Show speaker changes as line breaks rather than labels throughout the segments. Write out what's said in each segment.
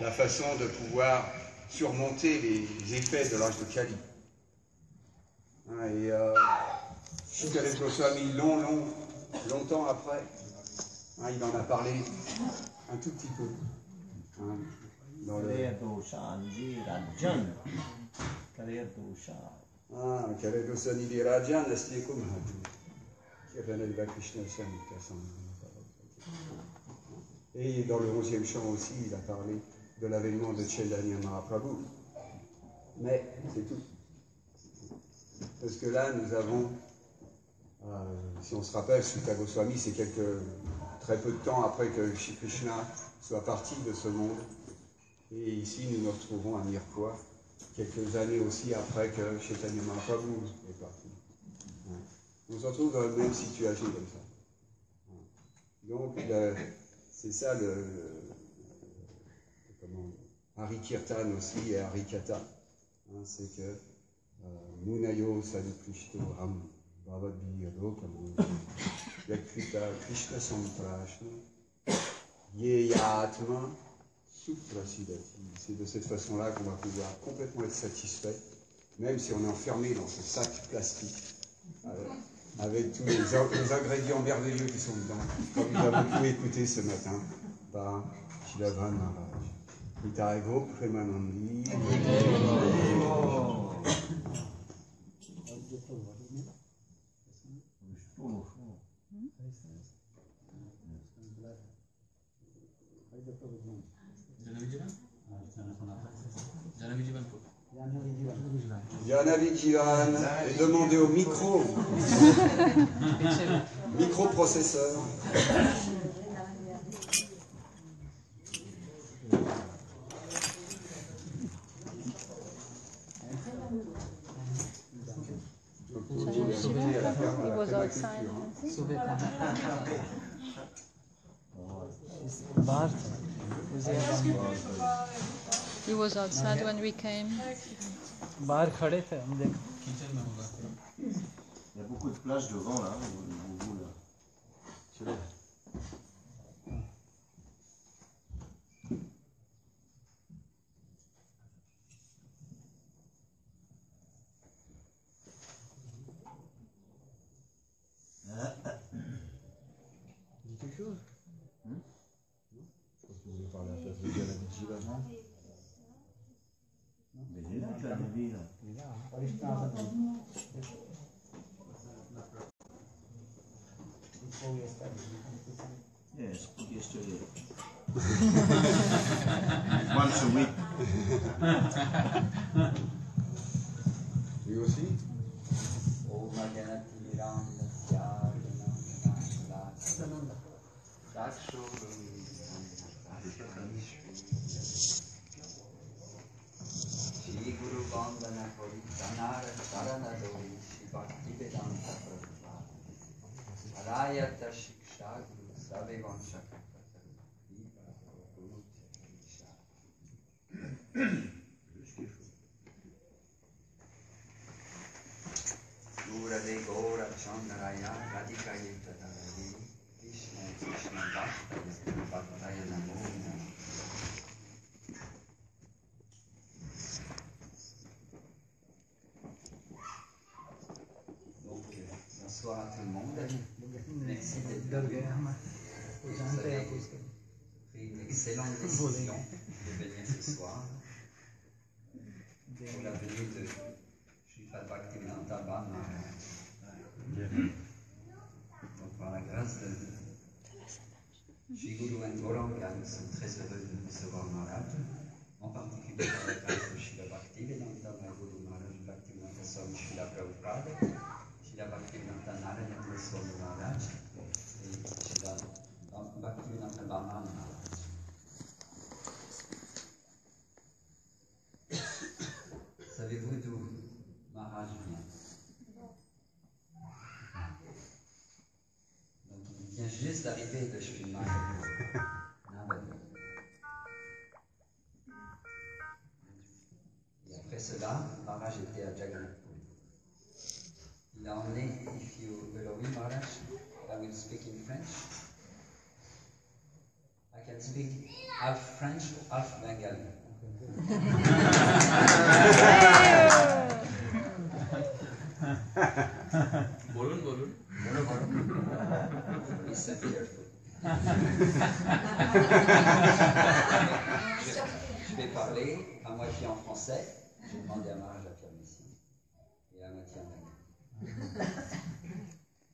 la façon de pouvoir surmonter les effets de l'âge de Kali. Hein, et euh, Goswami, long, long, longtemps après, hein, il en a parlé un tout petit peu. hein, dans le, ah, di Rajan, Et dans le 11e chant aussi, il a parlé de l'avènement de Chaitanya Mahaprabhu. Mais c'est tout. Parce que là, nous avons, euh, si on se rappelle, Sutta Goswami, c'est quelques, très peu de temps après que Shri Krishna soit parti de ce monde. Et ici, nous nous retrouvons à Mirpois, quelques années aussi après que Chaitanya Mahaprabhu est parti. Ouais. On se retrouve dans la même situation comme ça. Ouais. Donc, le- c'est ça le, le- comment, Hari Kirtan aussi et Hari Kata. Hein, c'est que euh, Munayo Sadhu Krishto Ram Bhavadhi Adokam Yakrita Krishna Samprashna Yeyatma Suprasidati. C'est de cette façon-là qu'on va pouvoir complètement être satisfait, même si on est enfermé dans ce sac plastique, avec, avec tous les, ingrédients merveilleux qui sont dedans, comme nous avons pu écouter ce matin par Shilavan Maharaj. Nitai Go Premanandi. Janavi Jivan et demandez au micro, microprocesseur.
He He was outside when we came.
बाहर खड़े थे हम देख
Il y a beaucoup de plages devant là, au au bout là. C'est là.
Dis
Yes, put yesterday. Once a week.
Lui aussi
Shri Guru Vandana Kori Shri गुरु वंदना करी धनार शरण दोरी श्री भक्ति वेदांत प्रभुपाद रायत शिक्षा गुरु सब एवं Gurade Gaura Chandraya Radhikaye Tadaravi Krishna Krishna Bhakti Bhaktaya Namo Namo Bonsoir à tout le monde. Merci d'être venu.
Vous avez
pris une excellente décision de venir ce soir pour la venue de Shiva Bhaktivedanta Maharaj. Donc par la grâce de Sri Guru Goranga, nous hein, sommes très heureux de nous recevoir Maharaj, en particulier par la grâce de Shiva Bhaktivedanta Maharaj Bhaktivedanta Swami Srila Prabhupada. Savez-vous d'où Maharaj vient Donc, il vient juste d'arriver de Sri. Et après cela, Maharaj était à Jagannath. Il a emmené, if you allow me, Maharaj, I will speak in French. I can I speak half French, half Bengali.
বলুন বলুন
Listen carefully. je, je vais parler à moitié en français. Je vais demander à Maharaj la permission. Et à moitié en anglais.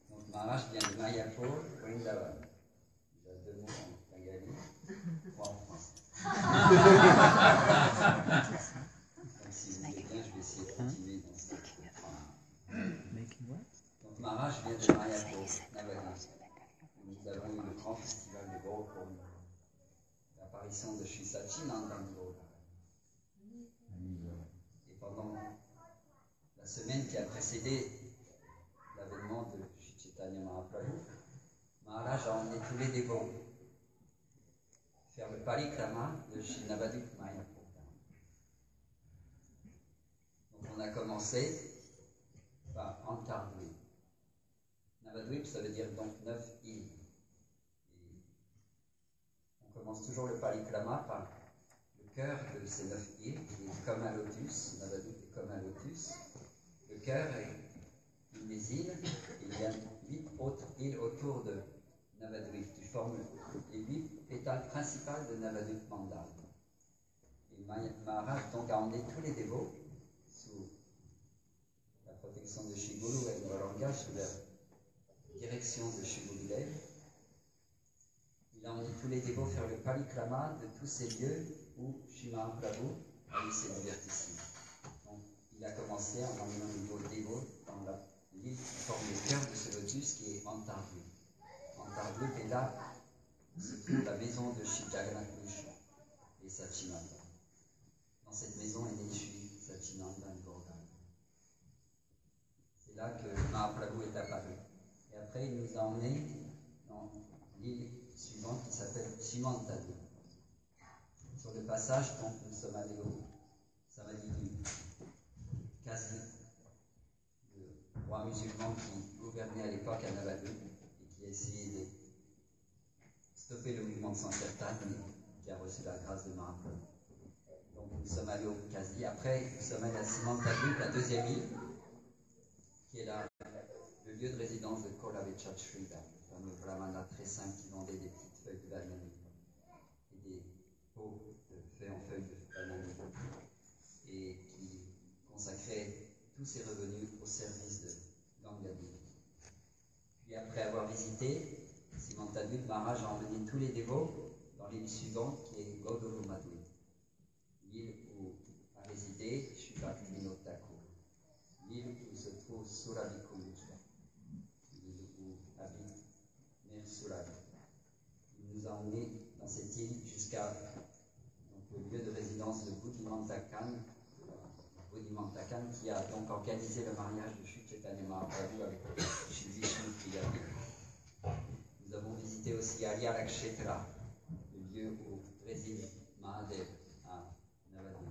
Donc Maharaj vient de Mayapur, Vrindavan. Donc Maharaj vient de Mayapur, Navadvip. Nous avons eu le grand festival de Gopur, l'apparition de Sri Sachinandan Gaura. Et pendant la semaine qui a précédé l'avènement de Chaitanya Mahaprabhu, Maharaj a emmené tous les dévots faire le parikrama de Sri Navadvip Mayapur. Donc on a commencé par Antardvip. Navadvip, ça veut dire donc neuf îles. On commence toujours le parikrama par le cœur de ces neuf îles, qui est comme un lotus. Navadvip est comme un lotus. Le cœur est une des îles, il y a huit autres îles autour de Navadvip, qui forment les huit pétales principales de Navadvip Mandal. Et Maharaj donc a emmené tous les dévots sous la protection de Shiguru et Varanga sous la direction de Shigurudev. Il a emmené tous les dévots faire le palikrama de tous ces lieux où Shima Prabhu a eu ses divertissements. Donc, il a commencé en emmenant les nouveaux dévots dans l'île qui forme le cœur de ce lotus qui est Antardu. Antardu est la maison de Mishra et Sachinanda. Dans cette maison est né Sachinanda Gauranga. C'est là que Mahaprabhu est apparu. Et après, il nous a emmenés dans l'île suivante qui s'appelle Simantadu. Sur le passage, donc, nous sommes allés au Samadhi du Kazi, le roi musulman qui gouvernait à l'époque à Navadvip et qui a essayé de stopper le mouvement de mais qui a reçu la grâce de Mahaprabhu. Donc nous sommes allés au Kazi. Après, nous sommes allés à Simantadu, la deuxième île, qui est la, le lieu de résidence de Kolavechat Shrida, le fameux brahmana très saint qui vendait des petites feuilles de banane et des pots de faits en feuilles de banane et qui consacrait tous ses revenus au service de Gangadevi. Puis après avoir visité Simantadu, Maharaj a emmené tous les dévots dans l'île suivante qui est Godorumadui, l'île où a résidé Thakur, l'île où se trouve Suravikunja, l'île où habite Mère Suravi. Il nous a emmenés dans cette île jusqu'à le lieu de résidence de Buddhimantakan, qui a donc organisé le mariage de Sri Mahaprabhu avec Sri Vishnu Priya. Nous avons le lieu où réside Mahadev à Navadvip.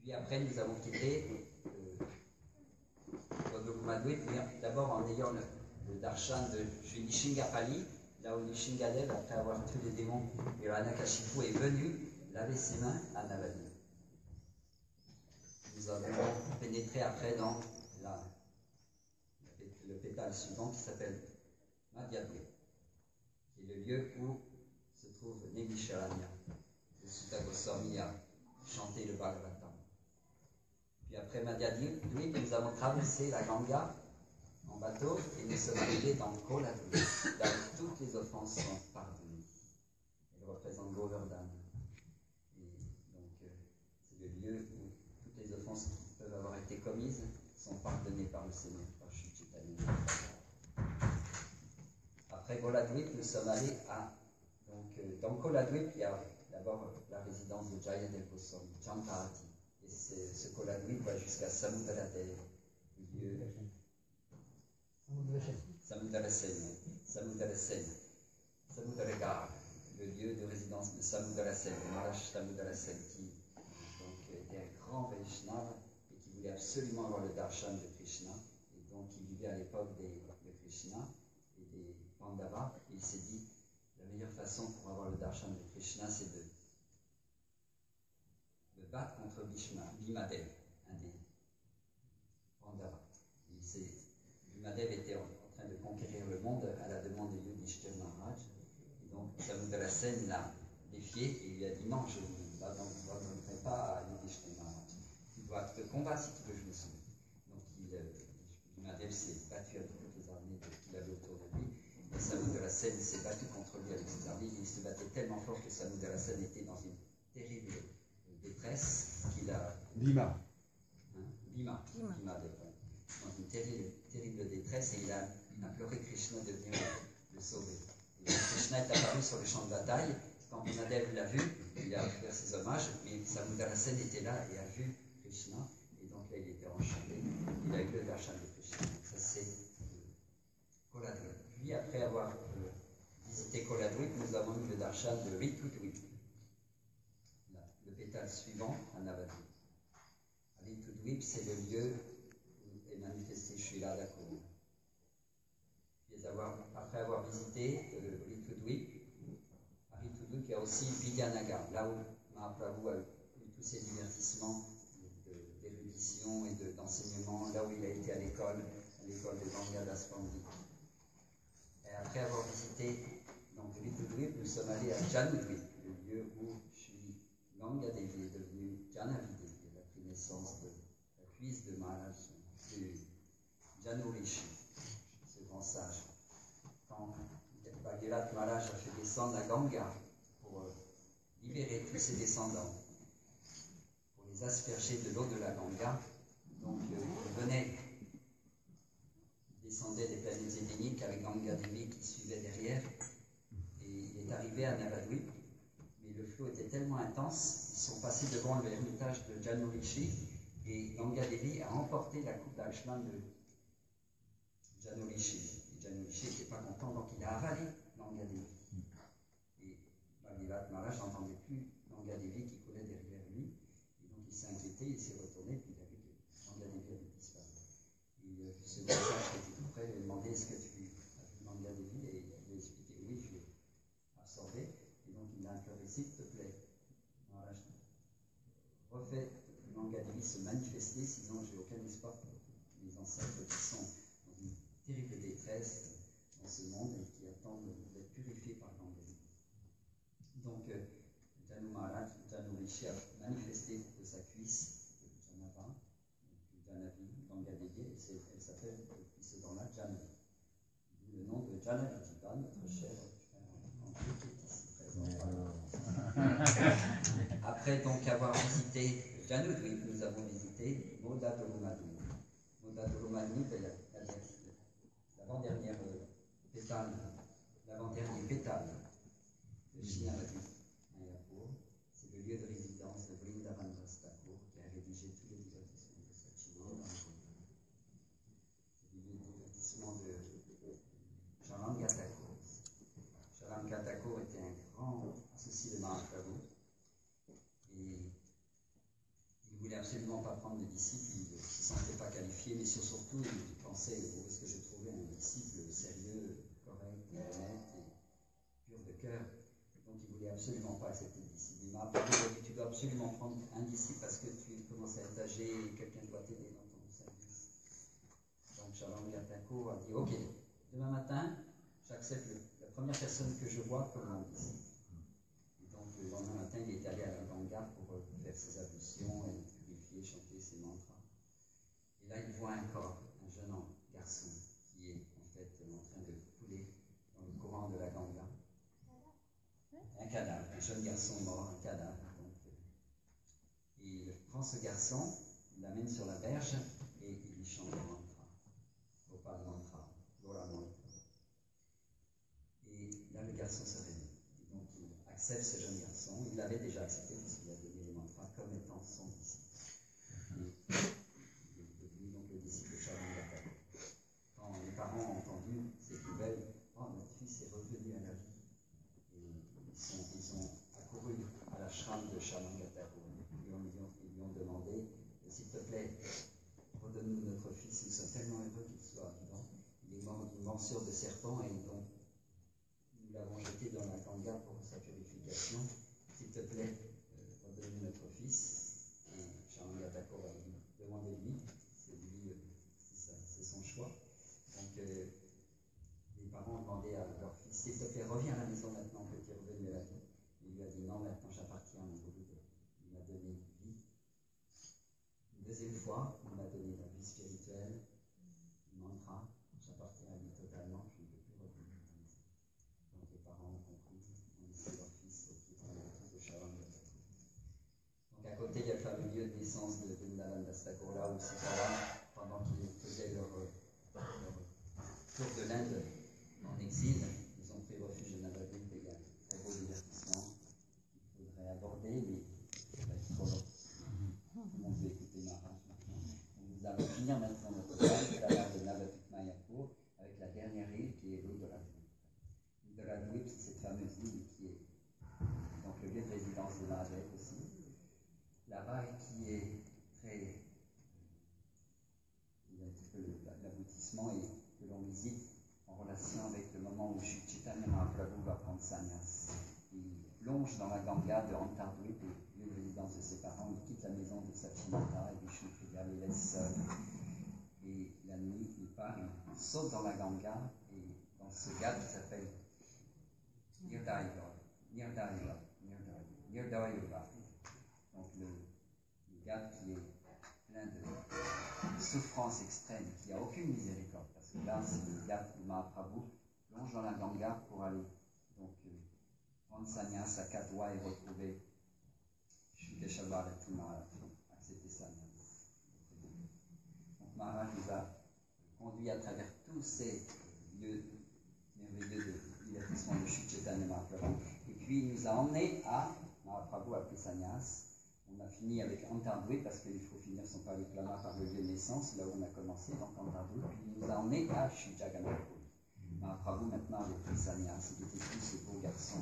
Puis après, nous avons quitté Godokumadwit, d'abord en ayant le, darshan de Nishingapali, là où Nishingadev, après avoir tué les démons, Hiranakashipu est venu laver ses mains à Navadvip. Nous avons pénétré après dans la, le pétale suivant qui s'appelle Madhyadvip, le lieu où se trouve Nemisharanya, le Sutta Goswami chanté le Bhagavatam. Puis après Madhyadvip, nous avons traversé la Ganga en bateau et nous sommes arrivés dans Koladvip, là où toutes les offenses sont pardonnées. Elle représente Govardhan. Et donc, euh, c'est le lieu où toutes les offenses qui peuvent avoir été commises sont pardonnées par le Seigneur, par Shri Chaitanya. Nous sommes allés à. Donc, euh, dans Koladvip, il y a d'abord la résidence de Jayadev Goswami, Chantarati. Et ce Koladvip va jusqu'à Samudradev, le lieu. Samudrasen, Samudrasen, Samudragar, le lieu de résidence de Samudrasen, Maharaj Samudrasen, qui donc, était un grand Vaishnava et qui voulait absolument avoir le darshan de Krishna, et donc il vivait à l'époque des, il s'est dit, le meilleure façon pour avoir le darshan de Krishna, c'est de, de battre contre Bhishma, Bhimadev, un des Pandavas. Bhimadev était en, train de conquérir le monde à la demande de Yudhishthir Maharaj. Et donc Samudra-Sen l'a défié et lui a dit non, je ne m'abandonnerai pas à Yudhishthir Maharaj. Tu dois te combattre si tu veux que je me sauve. Donc il, euh, Bhimadev s'est battu avec toutes les armées qu'il avait autour de lui. Et Samudra-Sen s'est battu contre lui avec ses armées. Il se battait tellement fort que Samudra-Sen était dans une terrible détresse qu'il a.
Bhima.
Hein, ouais. Dans une terrible, terrible détresse et il a imploré Krishna de venir le, sauver. Et Krishna est apparu sur le champ de bataille. Quand Bhimadev l'a vu, il a offert ses hommages, mais Samudra-Sen était là et a vu Krishna. Et donc là, il était enchanté. Il a eu le darshan de Krishna. Ça, c'est euh, Koladwip. Puis, après avoir euh, visité Koladwip, nous avons eu le darshan de Ritudwip. Là, Le pétale suivant à Navadvip. Ritudwip, c'est le lieu où est manifesté Srila avoir, après avoir visité euh, à il y a aussi Vidyanagar, là où Mahaprabhu a eu tous ses divertissements d'érudition et de- d'enseignement, là où il a été à l'école, à l'école de Gangadas Pandit. Et après avoir visité nous sommes allés à Janudwip, le lieu où Shri Ganga Devi est devenue Janavi Devi, elle a pris naissance de la cuisse de Maharaj, du Janurishi, ce grand sage. Quand Bhagirath Maharaj a fait descendre la Ganga pour euh, libérer tous ses descendants, pour les asperger de l'eau de la Ganga, donc euh, il venait descendait des planètes édéniques avec Ganga Devi qui suivait derrière. À Navadvip, mais le flot était tellement intense, ils sont passés devant l'ermitage de Janurishi et Ganga Devi a emporté la coupe d'Ashman de Janurishi. Et n'était pas content, donc il a avalé Ganga Devi. Et Bhagirath Maharaj n'entendait plus Ganga Devi qui coulait derrière lui. Et donc il s'est inquiété, il s'est retourné, puis il a vu que Ganga Devi avait disparu. Et euh, ce message qui était tout près lui a demandé Est-ce que tu as vu Ganga Devi Et il lui a expliqué Oui, je l'ai absorbé. Et donc il a imploré S'il te plaît, Maharaj, refais Ganga Devi se manifester, sinon j'ai aucun espoir pour mes ancêtres qui sont dans une terrible détresse dans ce monde et qui attendent d'être purifiés par Ganga Devi. Donc, euh, Janu Maharaj, Janu Rishi a manifesté de sa cuisse de Janava, donc Janavi, Ganga Devi, et c'est- elle s'appelle depuis ce temps-là Janavi. D'où le Janavi Jiva, notre présent. Après donc avoir visité Janudvip, nous avons visité. Moda Dolomadu, c'est la- la- l'avant-dernière euh, pétale, l'avant-dernier pétale de Shinavati, Mayapur. C'est le lieu de résidence de Vrindavan Das Thakur, qui a rédigé tous les divertissements de Sachinanda. C'est le lieu de divertissement de Shalanga Thakur. Shalanga Thakur était un grand associé de Mahaprabhu. Et il voulait absolument pas prendre de disciple, il ne se sentait pas qualifié, mais surtout il pensait où est-ce que je trouvais un disciple sérieux, correct, honnête et pur de cœur. Donc il voulait absolument pas accepter de disciple. Il m'a appelé, il a dit, tu dois absolument prendre un disciple parce que tu commences à être âgé et quelqu'un doit t'aider dans ton service. Donc Shalom Gatako a dit, ok, demain matin, j'accepte le- la première personne que je vois comme mon disciple. Et donc le lendemain matin, il est allé à la Ganga pour euh, faire ses ablutions et purifier, chanter ses mantras. Et là, il voit un corps, un jeune en- garçon qui est en fait en train de couler dans le courant de la Ganga. Un cadavre, un cadavre. Euh, il prend ce garçon, il l'amène sur la berge et il lui chante le mantra. Gopal mantra, Gora mantra. Et là, le garçon se réveille. Donc, il accepte ce jeune garçon. Il l'avait déjà accepté puisqu'il a donné les mantras comme étant son disciple. Et il est devenu donc le disciple de Charangataka. Quand les parents ont entendu cette nouvelle, oh, notre fils est revenu à la vie. Et ils, sont, ils ont accouru à la shrine de Charangataka. Ils lui ont, ils lui ont- ils lui ont demandé, s'il te plaît, redonne-nous notre fils. Nous sommes tellement heureux qu'il soit vivant. Il est mort d'une morsure de serpent et donc nous l'avons jeté dans la rituel, le mantra, j'appartiens à lui totalement, je ne peux plus revenir. Donc les parents ont compris, ont laissé leur fils qui est en retour de Sharon. Donc à côté, il y a le fameux lieu de naissance de Vrindavan Dastakola, où ses parents, pendant qu'ils faisaient leur, leur tour de l'Inde en exil, ils ont pris refuge de Navadvip et il y a un très beau divertissement qu'il faudrait aborder, mais ça va être trop long. Tout le monde veut écouter Maharaj maintenant. Donc, Nous allons finir maintenant notre voyage à la mer de Navadvip Mayapur avec la dernière île qui est l'île de la Dvip. L'île de la Dvip, c'est cette fameuse île qui est donc le lieu de résidence de Mahadev aussi. Là-bas, et qui est très. Il y a un petit peu le- l'aboutissement et que l'on visite en relation avec le moment où Sri Chaitanya Il plonge dans la Ganga de Antardwip, lieu de résidence de ses parents. Il quitte la maison de Sachinata et Vishnu Priya les laisse seuls. Et la nuit, il part, il saute dans la Ganga et dans ce ghat qui s'appelle Nirdaiva, Nirdaiva, Nirdaiva. Donc le, le qui est plein de souffrance extrême, qui n'a aucune miséricorde. Parce que là, c'est le ghat où Mahaprabhu plonge dans la Ganga pour aller prendre sannyas à Katwa et retrouver Shri Keshavarati Maharaj, accepter sannyas. Donc Maharaj nous a conduit à travers tous ces lieux merveilleux de divertissement de Shri Chaitanya Mahaprabhu. Et puis il nous a emmenés à Mahaprabhu a pris sannyas. On a fini avec Antardoué parce qu'il faut finir son parikrama par le lieu de naissance, là où on a commencé, donc Antardoué. Puis il nous a emmenés à Shri Jagannath. Mahaprabhu maintenant avait pris sannyas. Il était plus ce beau garçon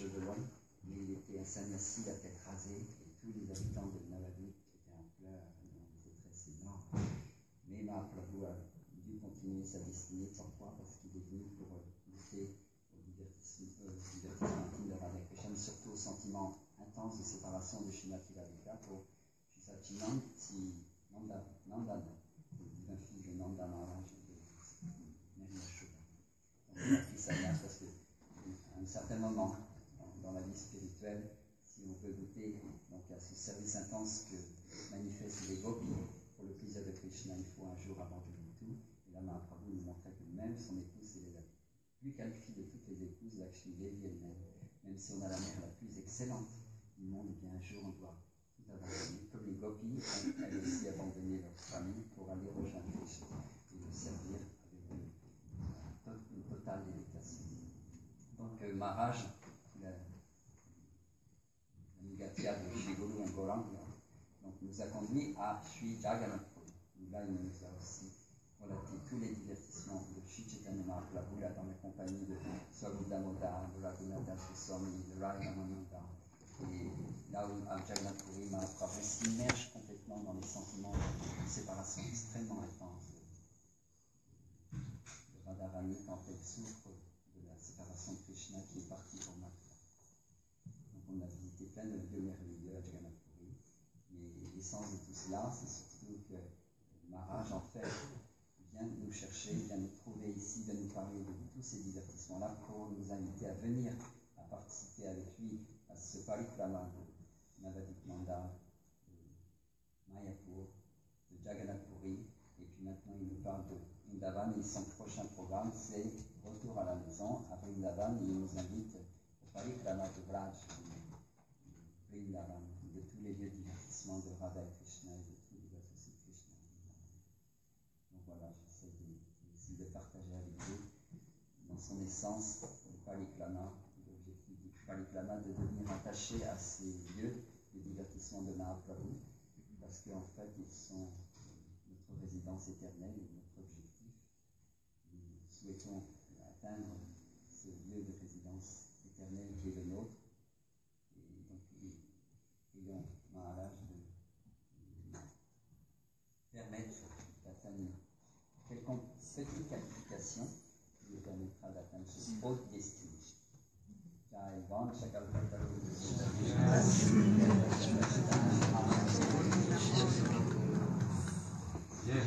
cheveux longs, mais il était un la tête rasée, et tous les habitants de étaient en pleurs, en détresse énorme. Mais Mahaprabhu a dû continuer sa destinée. Pourquoi Parce qu'il est venu pour lutter au divertissement, euh, divertissement surtout au sentiment intense de séparation de Srimati Radhika pour Shisachinand, si Nanda, fils de Nanda de Mary Yashoda. Donc il a pris sannyas parce qu'à un certain moment dans, dans la vie spirituelle, si on veut goûter donc, à ce service intense que manifestent les gopis pour le plaisir de Krishna, il faut un jour abandonner tout. Et là, Mahaprabhu nous montrait que même son épouse, elle est la plus qualifiée de toutes les épouses, Lakshmi Devi elle-même, même si on a la mère la plus excellente du monde, et bien un jour on doit tout abandonner. Comme les gopis, elles aussi abandonné leur famille pour aller rejoindre Krishna et le servir avec une totale délectation. Donc euh, Maharaj, la, la Mugatia de Shiguru et Gorang, donc, nous a conduit à Sri Jagannath Là, il nous a aussi relaté tous les divertissements de Sri Chaitanya Mahaprabhu, dans la compagnie de Swami Damodar, de Raghunatha Swami, de Ramananda. Et là où Jagannath Puri, Mahaprabhu s'immerge complètement dans les sentiments de séparation extrêmement intenses de Radharani quand elle souffre de la séparation de Krishna qui est partie pour Mathura. Donc on a visité plein de lieux merveilleux à Jagannath Puri. De tout cela, c'est surtout que Maharaj, en fait, vient nous chercher, vient nous trouver ici, vient nous parler de tous ces divertissements-là pour nous inviter à venir à participer avec lui à ce parikrama de Navadik Manda, de Mayapur, de Jagannath Puri. Et puis maintenant, il nous parle de Vrindavan et son prochain programme, c'est Retour à la maison. À Vrindavan, il nous invite au parikrama de Vraj, de tous les lieux de divertissement de Radha et Krishna et de tous les associés de Krishna. Donc voilà, j'essaie de- de partager avec vous, dans son essence, le parikrama, l'objectif du parikrama, de devenir attaché à ces lieux de divertissement de Mahaprabhu, parce qu'en fait, ils sont notre résidence éternelle notre objectif. Nous souhaitons atteindre ce lieu de résidence éternelle qui est le nôtre. Et donc, nous ayons Maharaj de de permettre d'atteindre quelconque petite qualification qui nous permettra d'atteindre cette haute destinée. Jai Van Shakalpataru.
Jai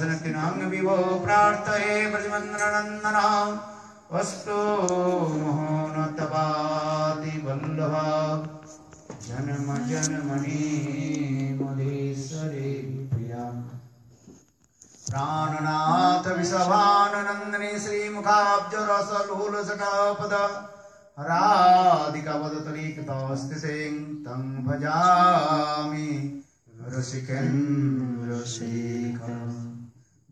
प्रसन्नकिनां विभो प्रार्थये ब्रजमन्द्रनन्दनां वस्तु मोहनतवादिवल्लभा जन्म जनमणि मुदेश्वरे प्रिया। प्राणनाथ विषभाननन्दिनी श्रीमुखाब्जरसलूलसटापद राधिकवदतलीकृतास्ति सिं तं भजामि रसिकं रसिकम्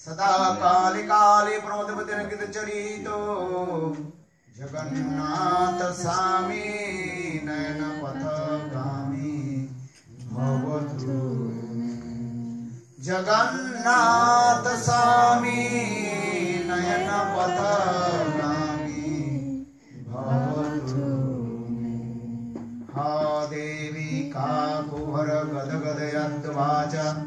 सदा काली काली प्रमोदपति रंगित चरितो। जगन्नाथ स्वामी गामी भवतु। जगन्नाथ स्वामी गामी भवतु। हा देवी का कुहर गदगदयन्त वाचा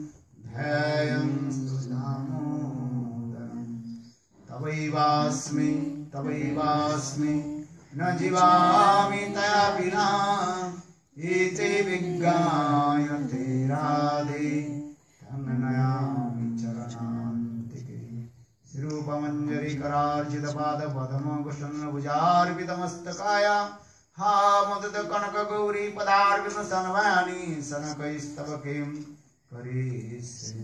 ध्येयं दामोदरम् तवैवास्मि तवैवास्मि, न जीवामि तया विना एते विज्ञायते राधे, तन्नयामि चरणान्तिके। श्रीरूपमञ्जरीकरार्जितपादपद्मकुशन्नभुजार्पितमस्तकाय हा मुदित कनक गौरी पदार्पित सनवानी सनकैस्तव किं करिष्ये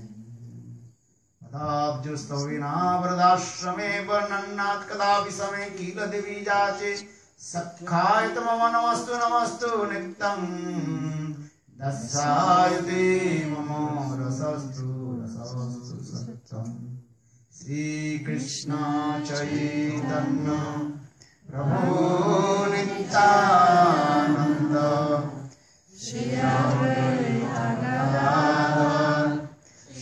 पदाब्जुस्तविनावरदाश्रमे वर्णन्नात् कदापि समे किल दिवि जाचे। सखाय मम नमस्तु नमस्तु नित्यं दस्सायते मम रसस्तु रसस्तु सत्यम् श्रीकृष्ण चैतन्य प्रभो नित्यानन्द। Shri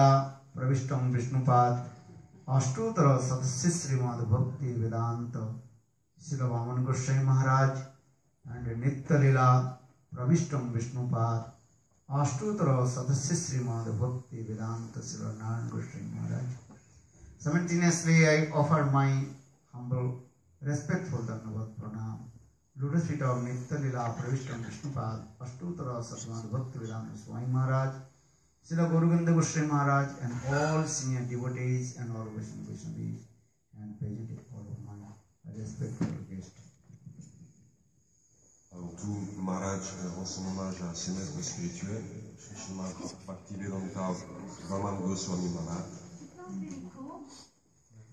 Nitya Leela Pravishtam Vishnupad Ashtottara Sadasya Srimad Bhakti Vedanta Srila Vaman Goswami Maharaj and Nitya Leela Pravishtam Vishnupad Ashtottara Sadasya Srimad Bhakti Vedanta Srila Narayan Goswami Maharaj Simultaneously, I offer my humble, respectful Dhanavad Pranam. Lotus feet of Nitya Lila Pravishtam Vishnupad, Ashtuttara Satmad Bhakti Vedanta Swami Maharaj, Srila Guruganda Goswami Maharaj, and all senior devotees and all Vaishnava Vaishnavis, and present all of my respectful guests.
Avant tout, Maharaj rend son hommage à ses maîtres spirituels, Sri Srimad Bhaktivedanta Raman Goswami Maharaj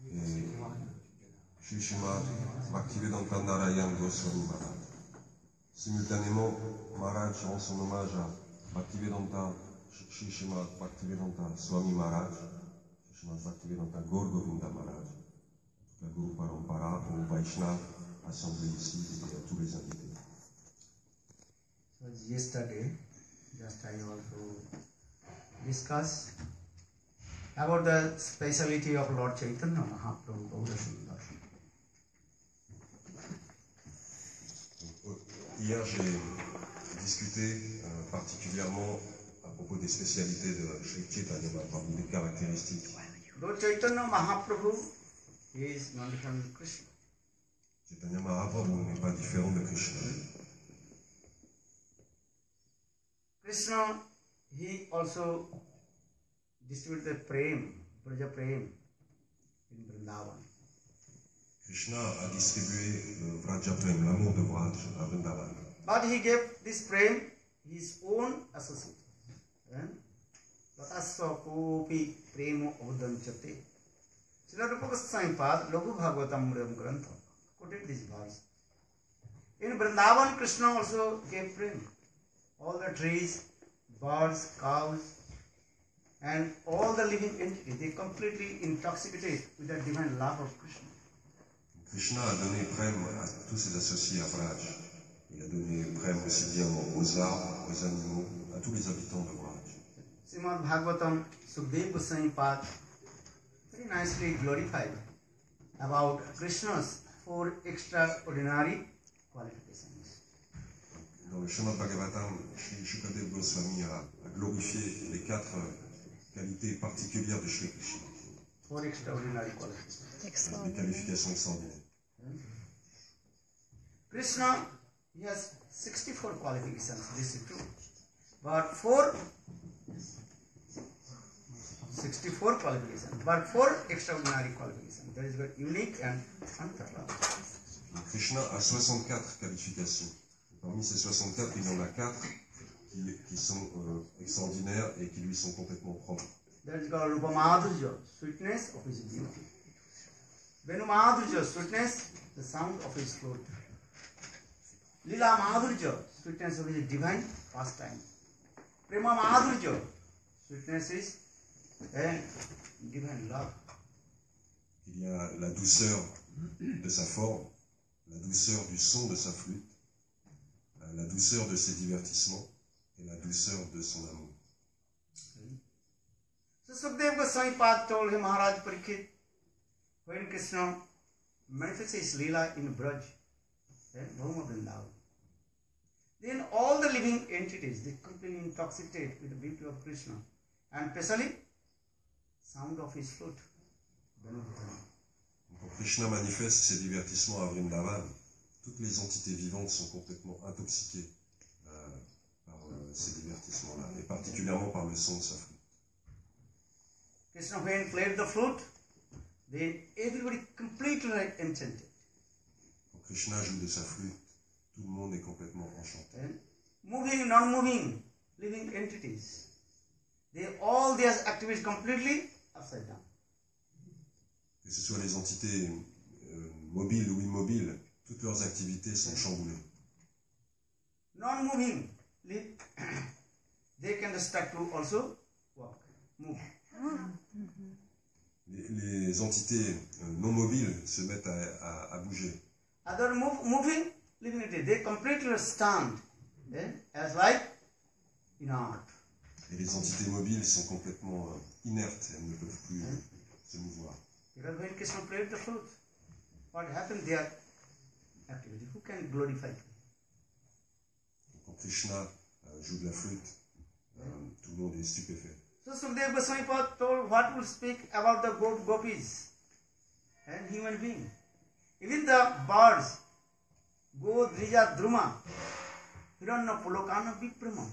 et Sri Srimad Bhaktivedanta Narayan Goswami Maharaj. Simultanément, Maharaj rend son hommage à Bhaktivedanta Sri Srimad Bhaktivedanta Swami Maharaj, Sri Srimad Bhaktivedanta Gaur Govinda Maharaj, la Guru Parampara, au Vaishnav, assemblés ici et à tous les invités.
So yesterday, just I also discussed about the speciality of Lord Chaitanya Mahaprabhu.
Hier, j'ai discuté euh, particulièrement propos des spécialités de Sri Chaitanya Mahaprabhu, des caractéristiques.
Lord Chaitanya Mahaprabhu is not different from Krishna.
Chaitanya Mahaprabhu n'est pas différent de Krishna.
Krishna, he also distributed the prem, Braja prem in Vrindavan.
Krishna a distribué le Vraja Prem, l'amour de Vraj, à Vrindavan.
But he gave this prem his own associate. And Tatasya kopi premo avdanchate. Srila Rupa Goswami Pad, Laghu Bhagavatam Mridam Grantha, quoted this verse. In Vrindavan, Krishna also gave prem. All the trees, birds, cows, and all the living entities, they completely intoxicated with the divine love of Krishna.
A donné Prem à tous ses associés à Vraj. Il a donné Prem aussi bien aux arbres, aux animaux, à tous les habitants de.
Srimad Bhagavatam, Sukdev Goswami Pad very nicely glorified about Krishna's four extraordinary qualifications.
Dans le Srimad Bhagavatam, Sri Shukadev Goswami a, glorifié les quatre euh, qualités particulières de Sri Krishna,
Four extraordinary qualifications.
les qualifications extraordinaires.
Krishna, he has 64 qualifications, this is true. But four 64 qualifications, but four extraordinary qualifications. That is very unique and unparalleled.
Krishna a 64 qualifications. Parmi ces 64, il y en a 4 qui, qui sont euh, extraordinaires et qui lui sont complètement propres.
That is called Rupa Madhurya, sweetness of his beauty. Venu Madhurya, sweetness, the sound of his flute. Lila Madhurya, sweetness of his divine pastime. Prema Madhurya, sweetness is.
Il y a la douceur de sa forme, la douceur du son de sa flûte, euh, la douceur de ses divertissements et la douceur de son amour.
So Sukdev Goswami Pad told him, Maharaj Parikit, when Krishna manifests his Leela in Braj, eh, Bhuma Vrindavan, then all the living entities, they completely intoxicated with the beauty of Krishna, and especially sound of his flute. Venu Vrindavan.
Quand Krishna manifeste ses divertissements à Vrindavan, toutes les entités vivantes sont complètement intoxiquées euh, par euh, ces divertissements-là, et particulièrement par le son de sa flûte.
Krishna, when played the flute, then everybody completely enchanted.
Quand Krishna joue de sa flûte, tout le monde est complètement enchanté.
And moving, non-moving, living entities, they all their activities completely.
Que ce soit les entités euh, mobiles ou immobiles, toutes leurs activités sont chamboulées.
Non-moving, they can start to also walk, move.
Les, les entités euh, non mobiles se mettent à, à- à bouger.
Other move, moving, living they completely stand, eh, as like in art.
Et les entités mobiles sont complètement euh, inertes, elles ne peuvent plus euh, se mouvoir. Quand Krishna euh, joue de la flûte, tout le monde est stupéfait.
So Sukdev Goswami told what will speak about the gop gopis and human being. Even the birds, Go Drija Druma, Hiranna Pulokana Viprama,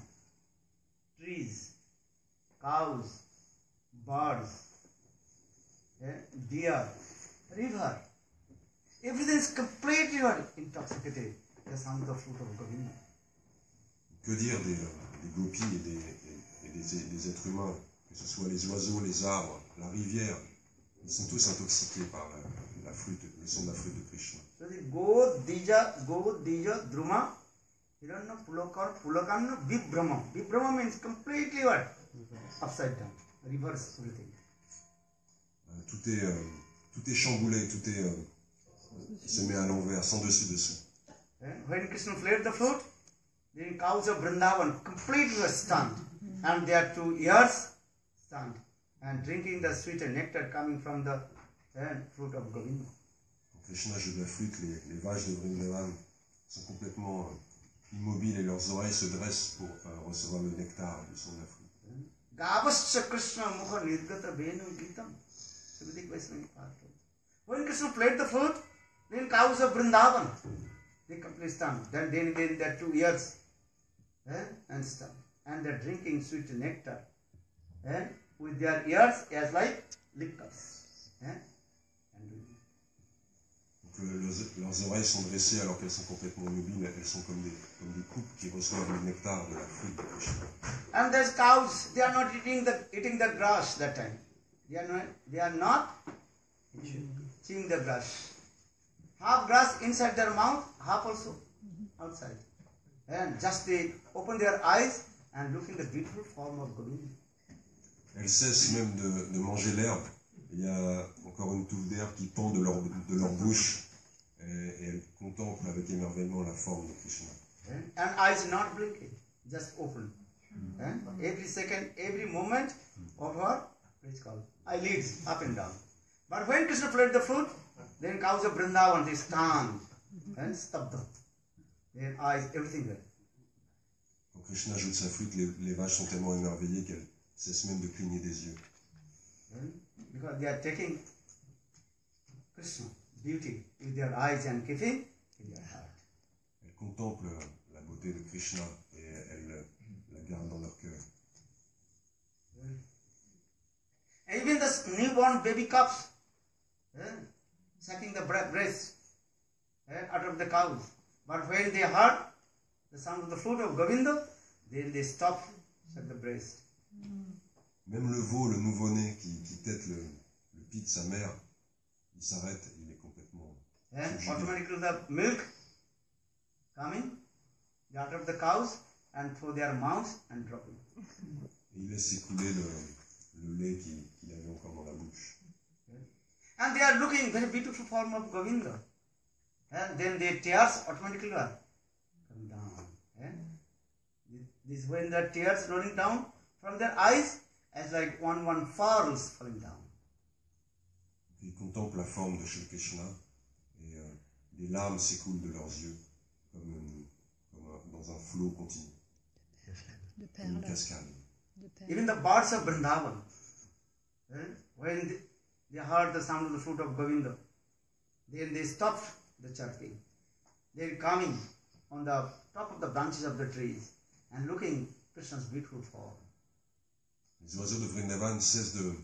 trees, cows, birds, eh, deer, river, everything is completely intoxicated. The sound of the fruit of Govinda.
Que dire des, des gopis et, des, et- et des, des êtres humains, que ce soit les oiseaux, les arbres, la rivière, ils sont tous intoxiqués par la, la flûte, le son de la flûte de Krishna.
So the Go Dija Go Dija Druma Hiranna Pulakar Pulakanna Vibrama. Vibrama means completely what? Upside down. Reverse everything.
Euh, tout, est, euh, tout est chamboulé, tout est, euh, se met à l'envers, sans dessus dessous.
And when Krishna played the flute, the cows of Vrindavan completely were stunned. And their two ears stunned. And drinking the sweet nectar coming from the eh, fruit of Govinda.
Krishna joue de la flûte, les, les vaches de Vrindavan sont complètement euh, immobiles et leurs oreilles se dressent pour euh, recevoir le nectar du son de la flûte.
When Krishna played the flute, then cows of Vrindavan, they completely stunned. Then then then their two ears eh, and stunned. And they're drinking sweet nectar. Eh, with their ears as like liquors. Eh,
Leurs, oreilles sont dressées alors qu'elles sont complètement immobiles, elles sont comme des, comme des coupes qui reçoivent le nectar de la flûte de Krishna.
And cows, they are not eating the eating the grass that time. They are not they are not chewing the grass. Half grass inside their mouth, half also outside. And just they open their eyes and look in the beautiful form of Govinda.
Elles cessent même de, de manger l'herbe. Il y a encore une touffe d'herbe qui pend de leur, de leur bouche et, et elles contemplent avec émerveillement la forme de Krishna.
And eyes not blinking, just open. And every second, every moment of her, it's called? Eyelids up and down. But when Krishna played the flute, then cows of Vrindavan, they stand and stop them. Their eyes, everything there.
Quand Krishna joue de sa flûte, les, les vaches sont tellement émerveillées qu'elles cessent même de cligner des yeux.
And because they are taking Krishna, beauty, in their eyes and keeping in their heart.
Elles contemplent la beauté de Krishna et elles la gardent dans leur cœur.
just newborn baby calves, eh, sucking the bre- breast eh, out of the cows. But when they heard the sound of the flute of Govinda, then they stopped suck the breast.
Même le veau, le nouveau-né qui, qui tète le, le pis de sa mère, il s'arrête, il est complètement.
And automatically the milk coming out of the cows and through their mouths and dropping.
Et il laisse s'écouler le, le lait qu'il qu'il avait encore dans la bouche.
And they are looking very beautiful form of Govinda. And then their tears automatically are come down. eh? This when the tears rolling down from their eyes as like one one falls falling down.
Ils contemplent la forme de Shri Krishna et euh, les larmes s'écoulent de leurs yeux comme, une- comme un- dans un flot continu,
De
comme une cascade.
De perles.
Even the birds of Vrindavan, eh, when they, they heard the sound of the flute of Govinda, then they stopped the chirping. They're coming on the top of the branches of the trees and looking Krishna's beautiful form.
Les oiseaux de Vrindavan cessent de,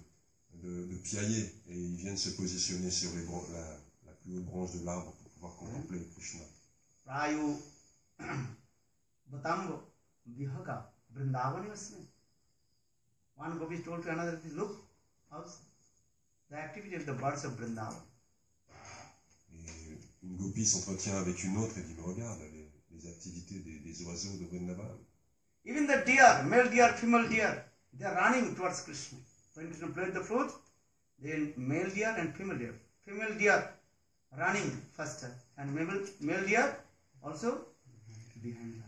de, de piailler et ils viennent se positionner sur les la, la plus haute branche de l'arbre pour pouvoir contempler Krishna.
Vrindavani Asmi. One gopi told to another, look, how's the activity of the birds of Vrindavan.
Et une gopie s'entretient avec une autre et dit, mais regarde les, les activités des, des oiseaux de Vrindavan.
Even the deer, male deer, female deer, they are running towards Krishna When Krishna played the flute, then male deer and female deer. Female deer running faster, and male, male deer also behind her.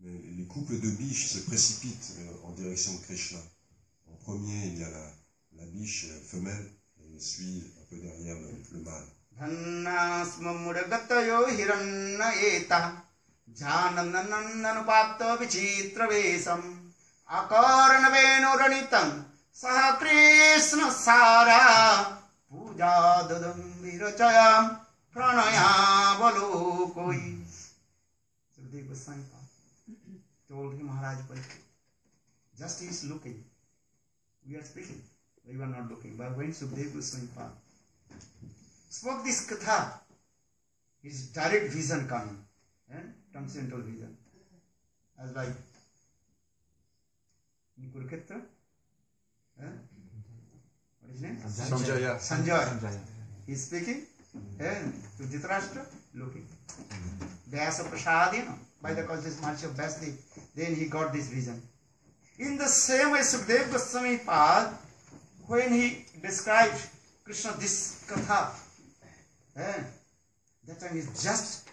Mais les couples de biches se précipitent euh, en direction de Krishna. En premier, il y a la, la biche euh, femelle et suit un peu derrière le, le mâle.
धन्नास्ममुरगतयो हिरण्येतः जानन्दनन्दनुपाप्तविचित्रवेशम् अकारणवेणुरणितं सः पूजा Goswami told him Maharaj Parikshit, just he is looking. We are speaking, we are not looking. But when Sukhdev Goswami spoke this katha, his direct vision coming, and transcendental vision. As like in Kurukshetra, eh? what is his name?
Sanjaya.
Sanjay. He is speaking, and to Dhritarashtra, looking. Vyasa Prasadena, by the cause this march of Vyasdev, then he got this vision. In the same way, Sukdev Goswami Pad, when he described Krishna this katha, eh, that time is just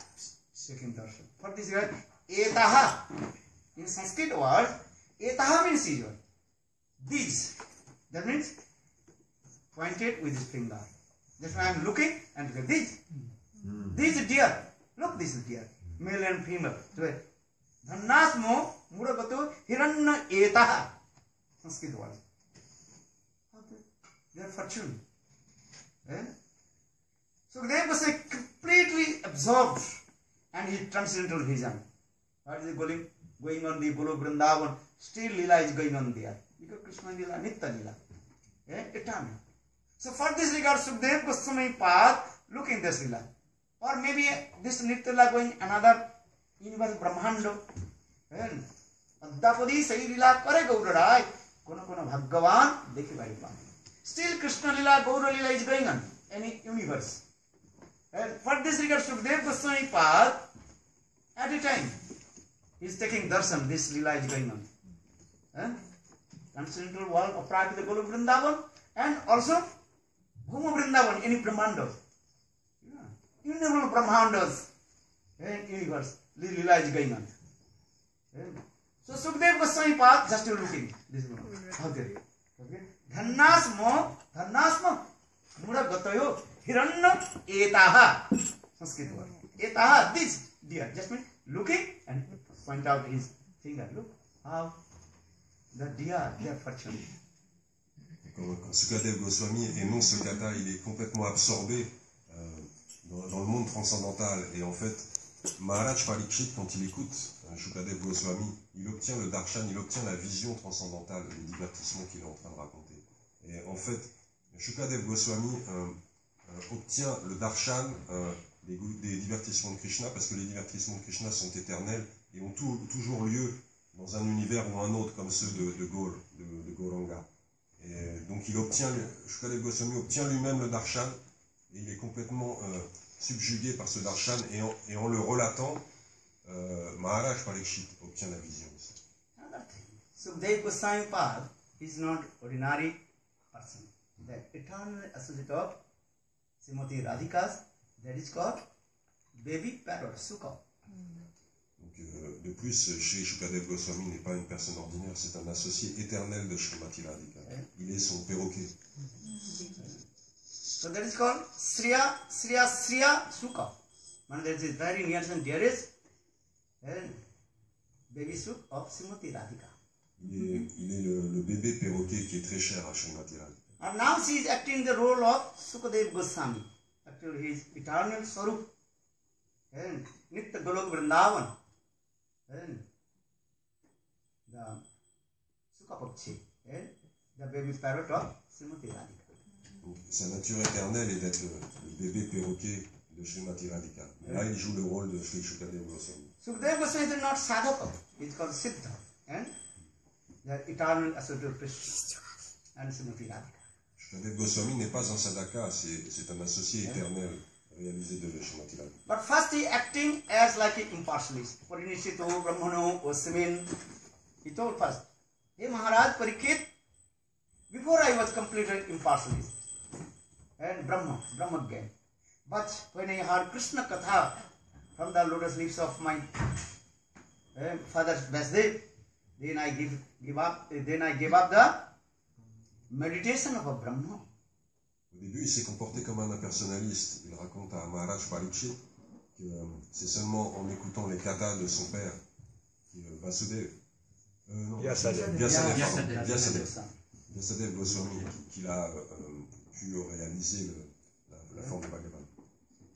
second darshan. For this word, etaha. In Sanskrit word, etaha means usual. These. That means pointed with his finger. That's why I'm looking and look at this. This deer. Look, this deer. Male and female. Muragato Hiranna etaha. Sanskrit word. Their fortune. Eh? So they was a completely absorbed and his transcendental vision. What is going, going on the Guru Vrindavan? Still Lila is going on there. Because Krishna Lila, Nitya Lila. Eh? Eternal. So for this regard, Sukdev Goswami Pad, look in this Lila. Or maybe this Nitya Lila going another universe Brahmando. And अद्यापदी सही लीला करे गौर राय कोनो कोनो भगवान देखी भाई Still Krishna Lila, Gaura Lila is going on in a universe. And for this regard, Sukdev Goswami Pad, at a time, he is taking darshan, this Lila is going on. Eh? Transcendental world of Prakita Golu Vrindavan and also Bhuma Vrindavan, any Brahmandas. Yeah. Innumerable Brahmandas and universe, Lila is going on. Eh? So Sukdev Goswami Pad, just you looking, this one. Okay. Okay. धन्नास्म धन्नास्म मूढ़ गतयो हिरण्य एताह संस्कृत word एताह this dear just mean looking and point out his finger look how the deer their fortune
Quand, quand Sukadev Goswami est non Sukata, il est complètement absorbé euh, dans, le monde transcendantal. Et en fait, Maharaj Parikshit, quand il écoute euh, Shukadev Goswami, il obtient le darshan, il obtient la vision transcendantale, le divertissement qu'il est en train de raconter. Et en fait, Shukadev Goswami euh, obtient le darshan des, divertissements de Krishna parce que les divertissements de Krishna sont éternels et ont toujours lieu dans un univers ou un autre comme ceux de, de Gaur, de, de Gauranga. Et donc il obtient, le- Shukadev Goswami obtient lui-même le darshan et il est complètement euh, subjugué par ce darshan et en, et en le relatant, euh, Maharaj Parikshit obtient la vision
Sukdev Goswami Pad is not ordinary person. The eternal associate of Srimati Radhika's, that is called baby parrot, Sukha.
De plus, chez Shukadev Goswami n'est pas une personne ordinaire, c'est un associé éternel de Srimati Radhika. Il est son perroquet.
So that is called Sriya, Sriya, Sriya Sukha. Man, that is very near and dearest and baby Sukh of Srimati Radhika.
Il est, il est le, le bébé perroquet qui est très cher à Srimati Radhika.
And now she is acting the role of Sukadev Goswami. Actually, his eternal Swarup. And Nitya Golok Vrindavan. And the Sukapakshi. And the baby parrot of Srimati Radhika.
Donc, sa nature éternelle est d'être le, bébé perroquet de Srimati Radhika. Mais là, il joue le rôle de Sri Shukadev Goswami.
Is not sadhaka. He is called Siddha. And the eternal associate of Krishna and Srimati Radhika.
Shukadev Goswami n'est pas un sadhaka, c'est c'est un associé éternel
But first he acting as like an impartialist. Parinishito Brahmano Osmin. He told first, Hey Maharaj Parikit, before I was completed impartialist and Brahma, Brahma again. But when I heard Krishna Katha from the lotus lips of my eh, father Vasdev, then I give, give up then I gave up the meditation of a Brahma.
Au début, il s'est comporté comme un impersonnaliste. Il raconte à Maharaj Parikshit que euh, c'est seulement en écoutant les kathas de son père, qui, euh, Vasudev, euh, non,
Vyasadeva.
Vyasadeva.
Goswami.
Qu'il a euh, pu réaliser le- la, la forme de Bhagavan.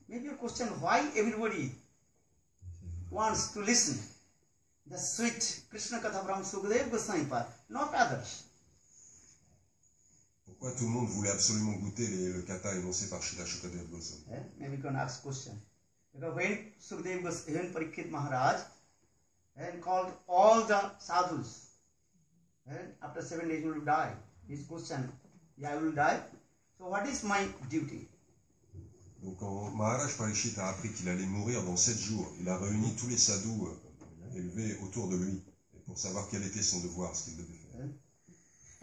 Maybe a question why everybody wants to listen the sweet Krishna Katha from Sukadev Goswami not others.
Pourquoi tout le monde voulait absolument goûter les- le kata énoncé par Srila Shukadev Goswami?
Eh? Maybe you can ask question. Because when Sukadev Goswami, when Parikshit Maharaj and called all the sadhus, and after seven days will die. His question, yeah, I will die? So what is my duty?
Donc quand Maharaj Parikshit a appris qu'il allait mourir dans sept jours, il a réuni tous les sadhus euh, élevés autour de lui pour savoir quel était son devoir, ce qu'il devait faire.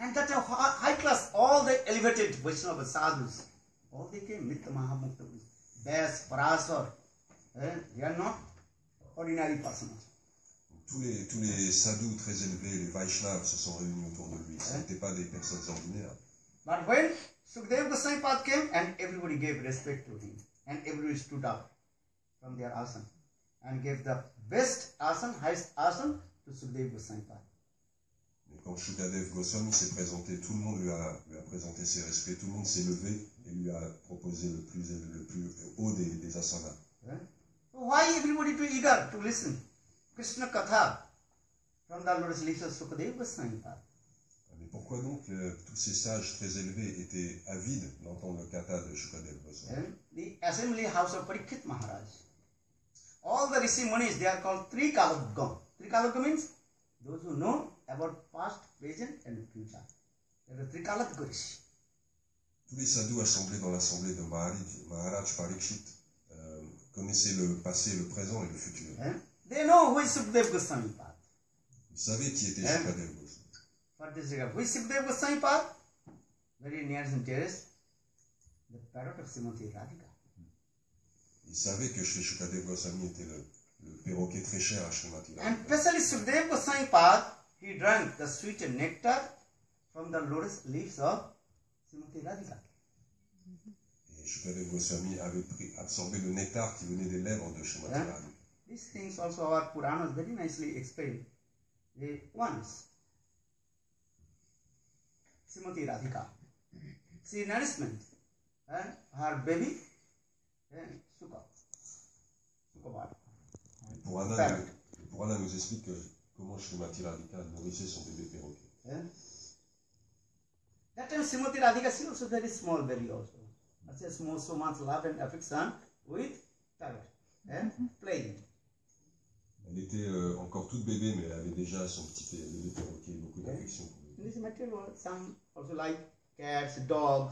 And that high class, all the elevated Vaishnava sadhus, all they came, Nitya Mahamukta, Vyas, Parasar, eh? they are not ordinary persons.
Tous les, tous les sadhus très élevés, les Vaishnavas, se sont réunis autour de lui. Ce n'étaient pas des personnes ordinaires.
But when Sukdev Goswami Pad came, and everybody gave respect to him, and everybody stood up from their asana and gave the best asana, highest asana to Sukdev Goswami Pad.
Quand Shukadev Goswami s'est présenté, tout le monde lui a, lui a présenté ses respects, tout le monde s'est levé et lui a proposé le plus, le plus haut des, des asanas.
So why everybody too eager to listen? Krishna Katha from the lotus lips of Sukdev Goswami Pad.
Mais pourquoi donc euh, tous ces sages très élevés étaient avides d'entendre le kata de Shukadev Goswami?
And the assembly house of Parikshit Maharaj. All the Rishi Munis, they are called Trikalagam. Trikalagam means those who know about past, present and future. They are Trikalagam Rishi.
Tous les sadhus assemblés dans l'assemblée de Maharaj, Parikshit euh, connaissaient le passé, le présent et le futur.
Eh? They know who is Sukdev Goswami Pad.
Ils savaient qui était
Hein?
Shukadev Goswami.
For this regard, who is Sukdev Goswami Pad? Very near and dearest, the parrot of Srimati Radhika.
Ils savaient que Sri Shukadev Goswami était le,
And
Radhika.
especially Sukdev Goswami Pad, he drank the sweet nectar from the lotus leaves of Srimati Radhika.
Et Shukadev Goswami avait pris, absorbé le nectar qui venait des lèvres de Srimati
Hein?
Radhika.
These things also our Puranas very nicely explain. They, once, Srimati Radhika, she nourishment and her baby and Sukha. Sukha
Le Purana,
Parrot.
nous, explique que- comment Srimati Radhika nourrissait son bébé perroquet.
Eh? That time Srimati Radhika, she also very small baby also. That's a small, so much love and affection with Tiger and playing.
Elle était euh, encore toute bébé, mais elle avait déjà son petit bébé perroquet, beaucoup d'affection pour lui.
In this material world, some also like cats, dogs,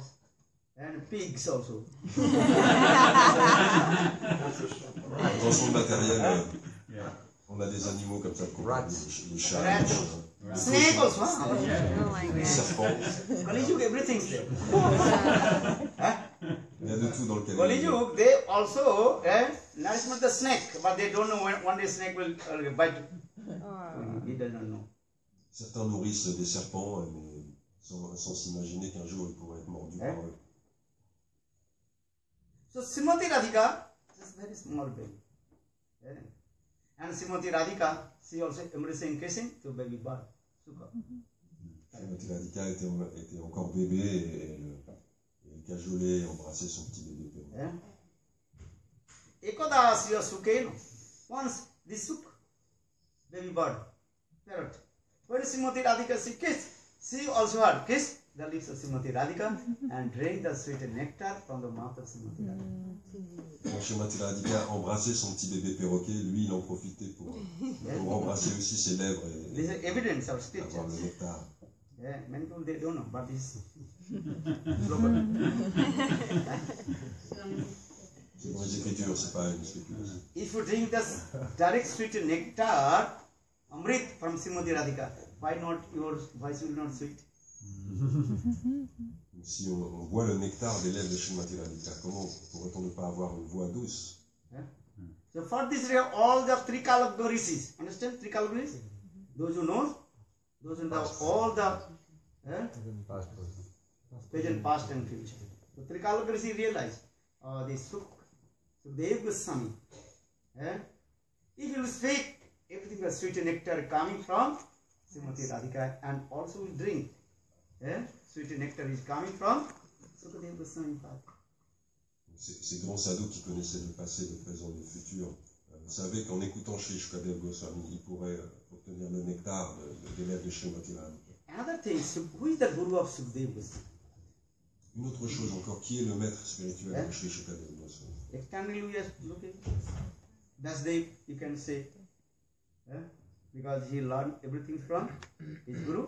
and pigs also.
Dans son matériel, euh, on a des animaux comme ça, les,
Rats.
Oh
les serpents.
Everything's there.
Il y a de tout dans le
they also eh, the snake, but they don't know when one day snake will uh, bite. He doesn't know.
Certains nourrissent des serpents, euh, mais sans, sans s'imaginer qu'un jour ils pourraient être mordus par eux.
So Srimati Radhika is very small baby. Eh? And Srimati Radhika, she also embracing kissing to baby bird. Sukha.
Srimati Radhika était, était encore bébé et elle, et elle cajolait et embrassait son petit bébé.
Eh? Ekada siya sukeno. Once this suk, baby bird, parrot. When Srimati Radhika she kissed, she also had kissed the lips of Srimati Radhika mm-hmm. and drank the sweet nectar from the mouth of Srimati Radhika. Mm-hmm.
Quand Srimati Radhika embrassait son petit bébé perroquet, lui il en profitait pour, pour embrasser aussi ses lèvres et,
This is evidence of
avoir
scriptures.
le nectar.
Yeah, many people they don't know, but this global.
C'est dans les Écritures, c'est pas une spéculation.
If you drink this direct sweet nectar, Amrit from Srimati Radhika, why not your voice will not sweet?
Si on, on boit le nectar des lèvres de Srimati Radhika, comment pourrait-on ne pas avoir une voix douce
So for this we have all the three categories. Understand three categories? Those who know, those in the all the eh, present, past, and future. So three categories you realize. Uh, the Suk, Sukdev Goswami. Eh? If you speak, everything was sweet nectar coming from Srimati Radhika and also we drink. Sweet nectar is coming from? Sukadev Goswami.
Ces, grands sadhus qui connaissaient le passé, le présent, le futur, euh, savaient qu'en écoutant Shri Shukadev Goswami, ils pourraient euh, obtenir le nectar de, lèvres de Srimati.
Another thing, who is the guru of Goswami?
Une autre chose encore, qui est le maître spirituel
Hein?
de Shri Shukadev Goswami
Externally we are looking. You can say. eh? Because he learned everything from his guru.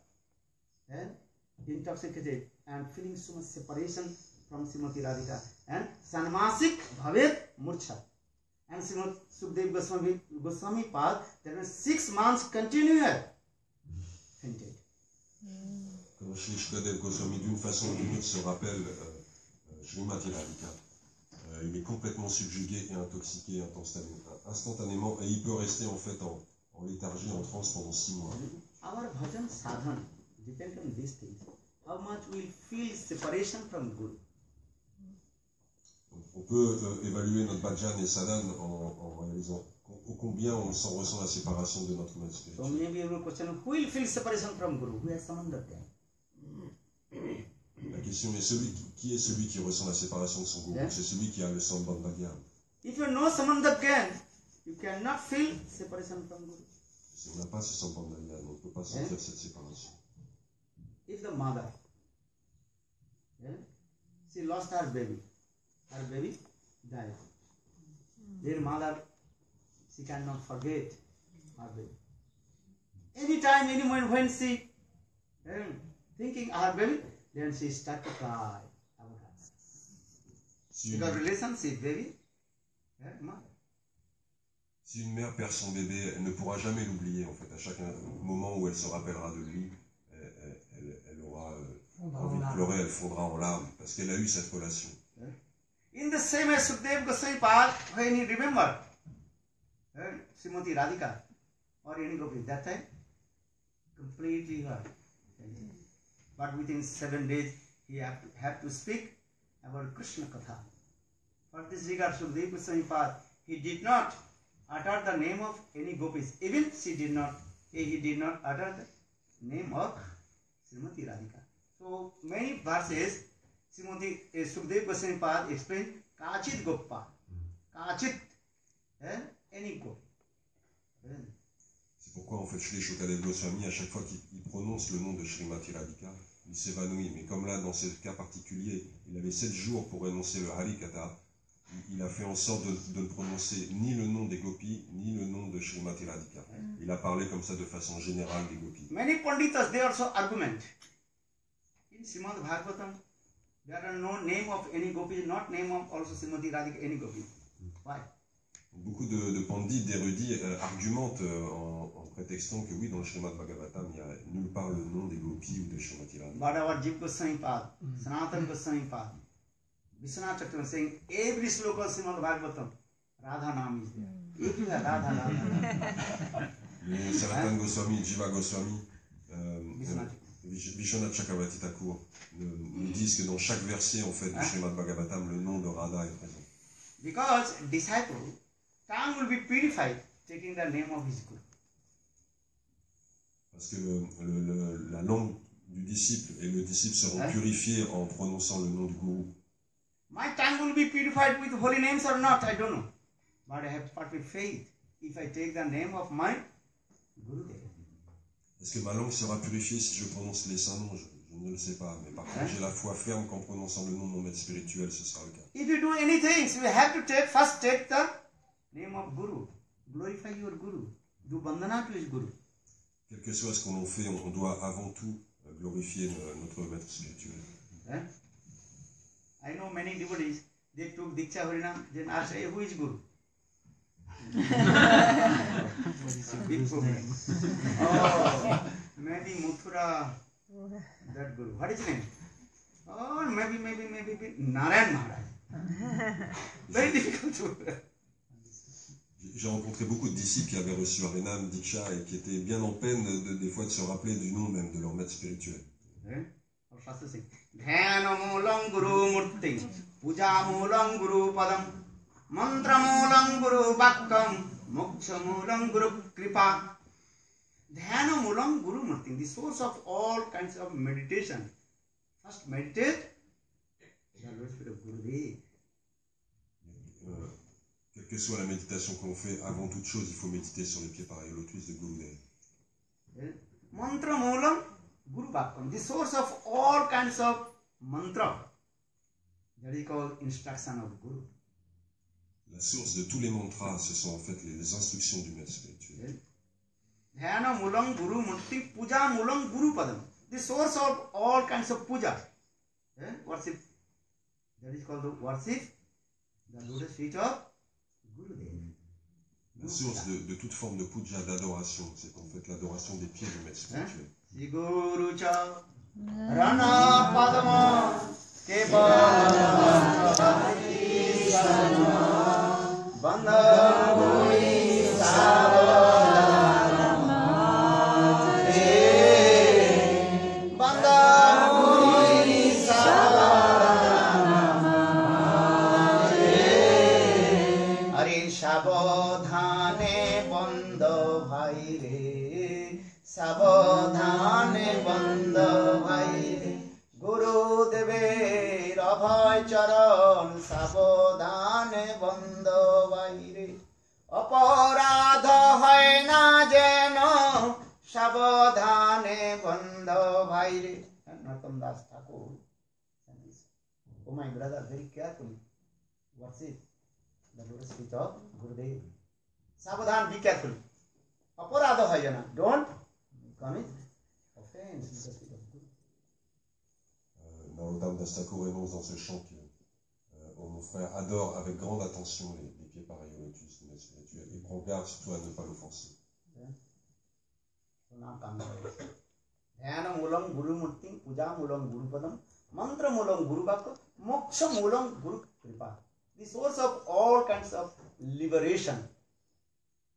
Eh? Intoxicated and feeling so much separation from Srimati Radhika and Sanmasik Bhavet Murcha. And Srimati Sukdev Goswami, Goswami Pad, that was six months continuous fainted.
Quand Shri Shukadev Goswami, d'une façon ou d'une autre, se rappelle euh, euh, Srimati Radhika, euh, il est complètement subjugué et intoxiqué instantanément, instantanément et il peut rester en fait en, en léthargie, en transe pendant six mois.
Our bhajan sadhana on these things. How much we'll feel separation from Guru.
Donc, On peut euh, évaluer notre bhajan et sadhan en, en réalisant combien on s'en ressent la séparation de notre maître
So
spirituel.
maybe will question who will feel separation from Guru? Who has summoned them?
La question est celui qui, qui est celui qui ressent la séparation de son gourou
Yeah.
C'est celui qui a le sambandha Gyan.
If you know cannot feel separation from Guru.
Si on n'a pas ce sambandha Gyan, on ne peut pas sentir cette séparation.
If the mother, yeah, she lost her baby, her baby died. Their mother, she cannot forget her baby. Anytime, any moment when she thinking her baby, then she start to cry about her.
Si une,
Because relationship, baby, mother.
si une mère perd son bébé, elle ne pourra jamais l'oublier en fait. À chaque moment où elle se rappellera de lui, envie de pleurer, elle fondra en larmes parce qu'elle a eu cette relation.
In the same way, Sukdev Goswami Pad, when he remembered eh, Srimati Radhika or any gopi, that time completely hurt. but within seven days he have to, have to speak about Krishna Katha. For this regard, Sukdev Goswami Pad, he did not utter the name of any gopis. Even she did not, he, he did not utter the name of Srimati Radhika. So many verses, Srimati uh, Goswami Pad explained Kachit Goppa, Kachit, eh. Eh,
C'est pourquoi en fait Shri Shukadev Goswami, à chaque fois qu'il il prononce le nom de Srimati Radhika, il s'évanouit. Mais comme là, dans ce cas particulier, il avait sept jours pour énoncer le Harikata, il- il a fait en sorte de, de ne prononcer ni le nom des gopis, ni le nom de Srimati Radhika. Il a parlé comme ça de façon générale des gopis.
Many Panditas, they also argument. In Srimad Bhagavatam, there are no name of any gopi, not name of also Srimati Radhika, any gopi. Why?
Beaucoup de, de pandits, d'érudits euh, argumentent euh, en, en prétextant que oui, dans le Srimad Bhagavatam, il n'y a nulle part le nom des gopis ou de Srimati Radhika.
But our Jiv Goswami Pad, Sanatana Goswami Pad, Vishwanath Chakravarti saying every sloka of Srimad Bhagavatam, Radha Nam is there. Everywhere Radha, Radha, Radha.
Le Sanatana Goswami, Jiva Goswami, euh,
Vishwanath.
Chakravarti Thakur nous, nous disent que dans chaque verset en fait du
Hein?
Srimad Bhagavatam, le nom de Radha est présent.
Because disciple, tongue will be purified taking the name of his guru.
Parce que le- le- la langue du disciple et le disciple seront
Hein?
purifiés en prononçant le nom du gourou.
My tongue will be purified with holy names or not, I don't know. But I have perfect faith if I take the name of my Gurudev.
Est-ce que ma langue sera purifiée si je prononce les saints noms je, je ne le sais pas, mais par contre
Hein?
j'ai la foi ferme qu'en prononçant le nom de mon maître spirituel, ce sera le cas.
If you do anything, you have to take first take the name of Guru. Glorify your Guru. Do bandhana to his Guru.
Quel que soit ce qu'on en fait, on, doit avant tout euh, glorifier no- notre maître spirituel.
Eh? I know many devotees, they took Diksha Harinam, then asked, hey, who is Guru? oh, maybe Muthura, that guru. What is his name? Or maybe, maybe, maybe, maybe Narayan Maharaj. Very difficult to.
J'ai rencontré beaucoup de disciples qui avaient reçu Arenam, Diksha et qui étaient bien en peine de, des fois de se rappeler du nom même de leur maître spirituel.
Eh? Hein? Dhyanamoolam guru murti, pujaamoolam guru padam, మంత్రమూలం గురు భక్తం మోక్షమూలం గురు కృపా ధ్యానమూలం గురు మతి the source of all kinds of meditation first meditate Gurudev
Quelle que soit la méditation qu'on fait, avant toute chose, il faut méditer sur les pieds pareils au lotus de Gurudev.
Mantra Moolam Guru Bhaktam, eh? the source of all kinds of mantra. That is called instruction of Guru.
La source de tous les mantras, ce sont en fait les, instructions du maître spirituel.
Dhyana Mulam Guru Murti Puja Mulam Guru Padam. The source of all kinds of puja. Eh? Worship. That is called the worship. The lotus feet of Gurudev.
La source de, de toute forme de puja, d'adoration, c'est en fait l'adoration des pieds du maître spirituel.
Sri Guru Cha Rana Padama brother very carefully. What's it? The Buddha speech of Gurudev. Sabodhan, be careful. Don't commit
offense. Narottam Dastako énonce dans ce chant que euh, mon frère adore avec grande attention les, pieds pareils au lotus, spirituel, et prend garde surtout à ne pas l'offenser.
मंत्र मूलम गुरु Bhakti, Moksha Mulam Guru Kripa. The source of all kinds of liberation.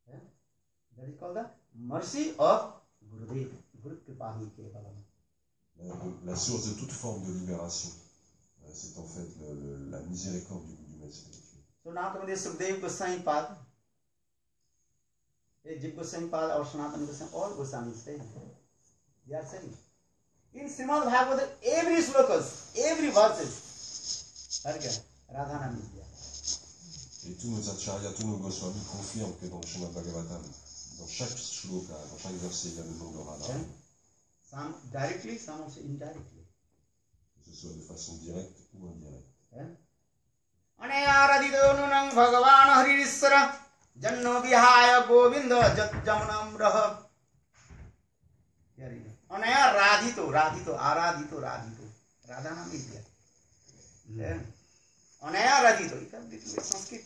Yeah? That is called the mercy of Gurudev, Guru Kripahi
La, source de toute forme de libération, c'est en fait le, le, la miséricorde du, du maître spirituel.
So now come this Sukhdev Goswami Pad. Jib Goswami Pad or Sanatana Goswami, all Goswamis say. They are saying. In Srimad Bhagavatam, every slokas, every verses, okay, Radhanam is there.
Et tous nos acharyas, tous nos Goswamis confirment que dans le Srimad Bhagavatam, dans chaque shloka, dans chaque verset, il y a le nom de Radha?
Some directly, some also indirectly.
que ce soit de façon directe ou indirecte.
अनयारदितो नुनं भगवान् हरिश्वर जन्नो विहाय गोविन्द जमुनं रह अनया राधितो राधितो आराधितो राधितो। राधा नाम ही दिया। हम्म। अनया राधितो you have little Sanskrit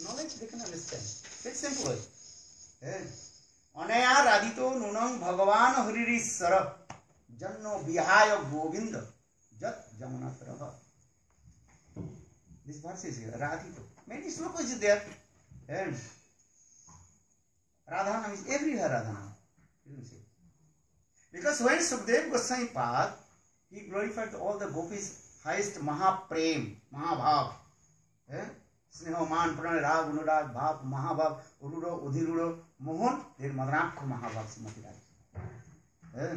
knowledge देखना कैन अंडरस्टैंड फिर सिंपल है अनया राधितो नूनम भगवान हरिरीश्वर जन्नो विहाय गोविंद जत जमुना जमुनात्र दिस वर्स इज़ राधितो। Many shloka is there and Radha naam is everywhere Radha naam. You see. You see. Because when Sukdev Goswami Pad, he glorified all the gopis highest Mahaprem, Mahabhav. Eh? Sneho, Man, Pranay, Rag, Unurag, Bhav, Mahabhav, Ururo, Udhiruro, Mohan, then Madrakho Mahabhav, Srimati Radhika. Eh?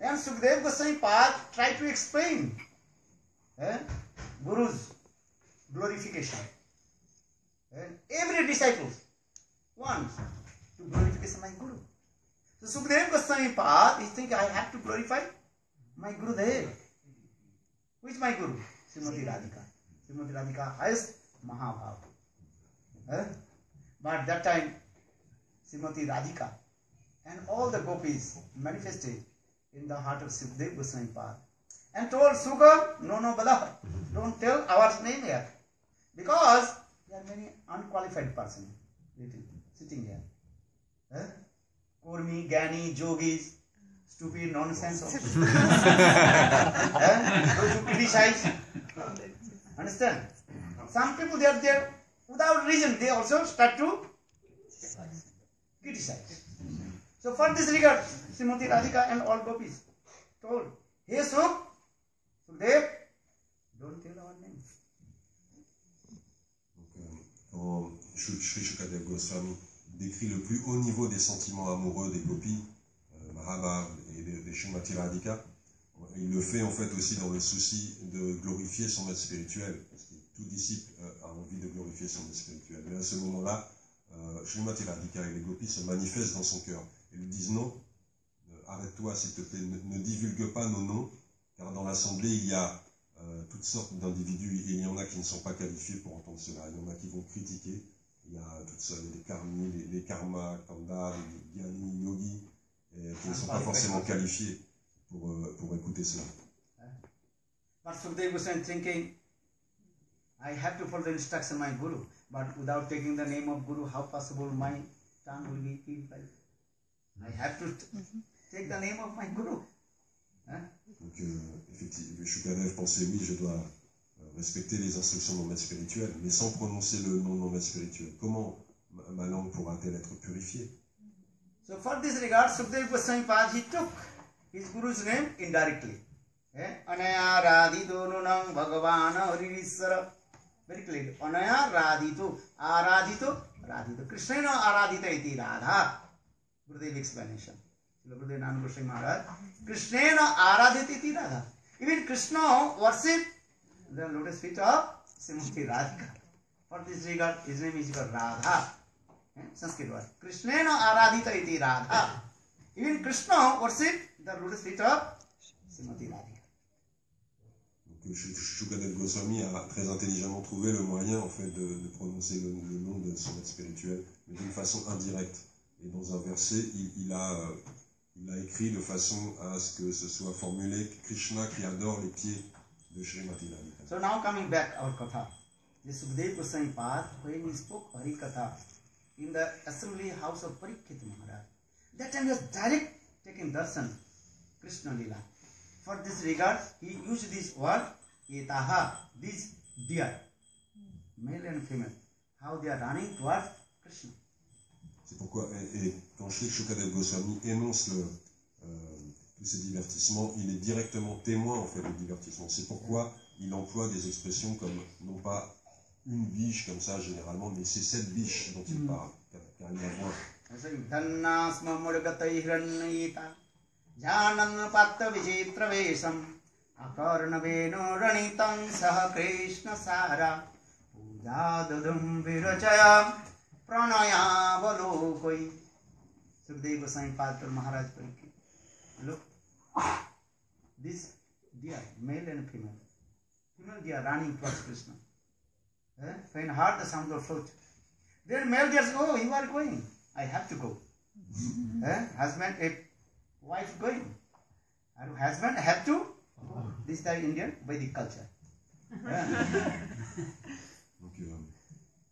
And Sukdev Goswami Pad tried to explain eh? Guru's glorification. And every disciple wants to glorification my Guru. So Sukdev Goswami Pad is thinking, I have to glorify my Guru there. Who is my Guru? Srimati Radhika. Srimati Radhika highest Mahabhav. Eh? But that time, Srimati Radhika and all the gopis manifested in the heart of Sukdev Goswami Pad and told Suga, no, no, brother, don't tell our name here. Because there are many unqualified persons sitting here. Eh? Kurmi, Gani, Jogis, stupid nonsense. eh? Those who criticize. Understand? Some people they are there without reason, they also start to criticize. So for this regard, Srimati Radhika and all gopis told, Hey Suk, Sukhdev, don't tell our name.
Donc, quand Sri Sri Shukadev Goswami décrit le plus haut niveau des sentiments amoureux des gopis, euh, Mahabhav et des, des Srimati Radhika, il le fait en fait aussi dans le souci de glorifier son maître spirituel, parce que tout disciple euh, a envie de glorifier son maître spirituel. Mais à ce moment-là, euh, Srimati Radhika et les gopis se manifestent dans son cœur et lui disent non, euh, arrête-toi s'il te plaît, ne, ne divulgue pas nos noms, car dans l'assemblée il y a euh, toutes sortes d'individus et il y en a qui ne sont pas qualifiés pour entendre cela. Il y en a qui vont critiquer. Il y a toutes sortes, il y a des karmis, les, les karmas, kandar, les gyani, yogis, et qui ne sont pas forcément qualifiés pour, euh, pour écouter cela.
But Goswami thinking, I have to follow the instruction of my Guru, but without taking the name of Guru, how possible my tongue will be purified? I have to t- take the name of my Guru. Hein?
Donc, euh, effectivement, Shukadev pensait oui, je dois respecter les instructions mon maître spirituel, mais sans prononcer le nom mon maître spirituel. Comment ma, langue pourra-t-elle être purifiée?
So for this regard, Sukdev Goswami Pad, he took his Guru's name indirectly. Eh? Anaya radhito nunam bhagavana haririshvara. Very clear. Anaya radhito. Aradhito. Radhito. Krishna aradhita iti radha. Gurudev explanation. Gurudev Nand Goswami Maharaj. Krishna aradhita iti radha. Even Krishna worship the lotus feet of Srimati Radhika. For this regard, his name is called Radha. Eh? Sanskrit word. Krishnena aradhita iti Radha. Even Krishna worship the lotus feet of Srimati Radhika.
Donc, Shu- Shukadev Goswami a très intelligemment trouvé le moyen en fait de, de prononcer le, le nom de son maître spirituel, mais d'une façon indirecte. Et dans un verset, il, il a, euh, il a écrit de façon à ce que ce soit formulé Krishna qui adore les pieds de Srimati Radhika.
So now coming back our Katha. The Sukdev Goswami Pad, when he spoke Hari Katha in the assembly house of Parikshit Maharaj, that time he was direct taking darshan, Krishna Lila. For this regard, he used this word, Etaha, these deer, male and female, how they are running towards Krishna.
C'est pourquoi, et, et quand Shukadev Goswami énonce le, euh, tous ces divertissements, il est directement témoin en fait du divertissement. C'est pourquoi il emploie des expressions comme non pas une biche comme ça généralement, mais c'est cette biche dont il parle, car, car il la voit.
धन्नास्म मुडगतैरन्नयिता जानन्नपात्तविचित्रवेशम् अकर्णवेणुरणितं सह कृष्णसारा पूजादुदुं विरचय प्रणयावलोकै सुखदेव गोसाई पात्र महाराज परिकी Look, this deer, male and female. Female deer running towards Krishna. Eh? When heard the sound of flute, then male says, Oh, you are going. I have to go. eh? Husband, if wife going, and husband have to? This is the Indian Vedic culture. Eh?
Donc, euh,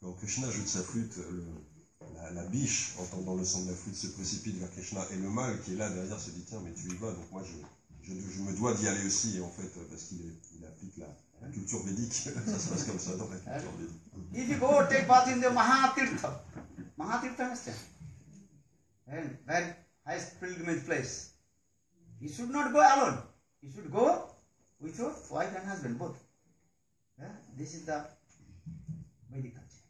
quand Krishna joue de sa flûte, le- la, la biche, entendant le son de la flûte, se précipite vers Krishna, et le mâle qui est là derrière se dit Tiens, mais tu y vas, donc moi je, je, je me dois d'y aller aussi, et en fait, parce qu'il applique la, la culture védique, ça se passe comme ça dans la culture védique.
If you go take bath in the Mahatirtha, Mahatirtha understand? And where highest pilgrimage place. You should not go alone. You should go with your wife and husband, both. Yeah? This is the Vedic culture.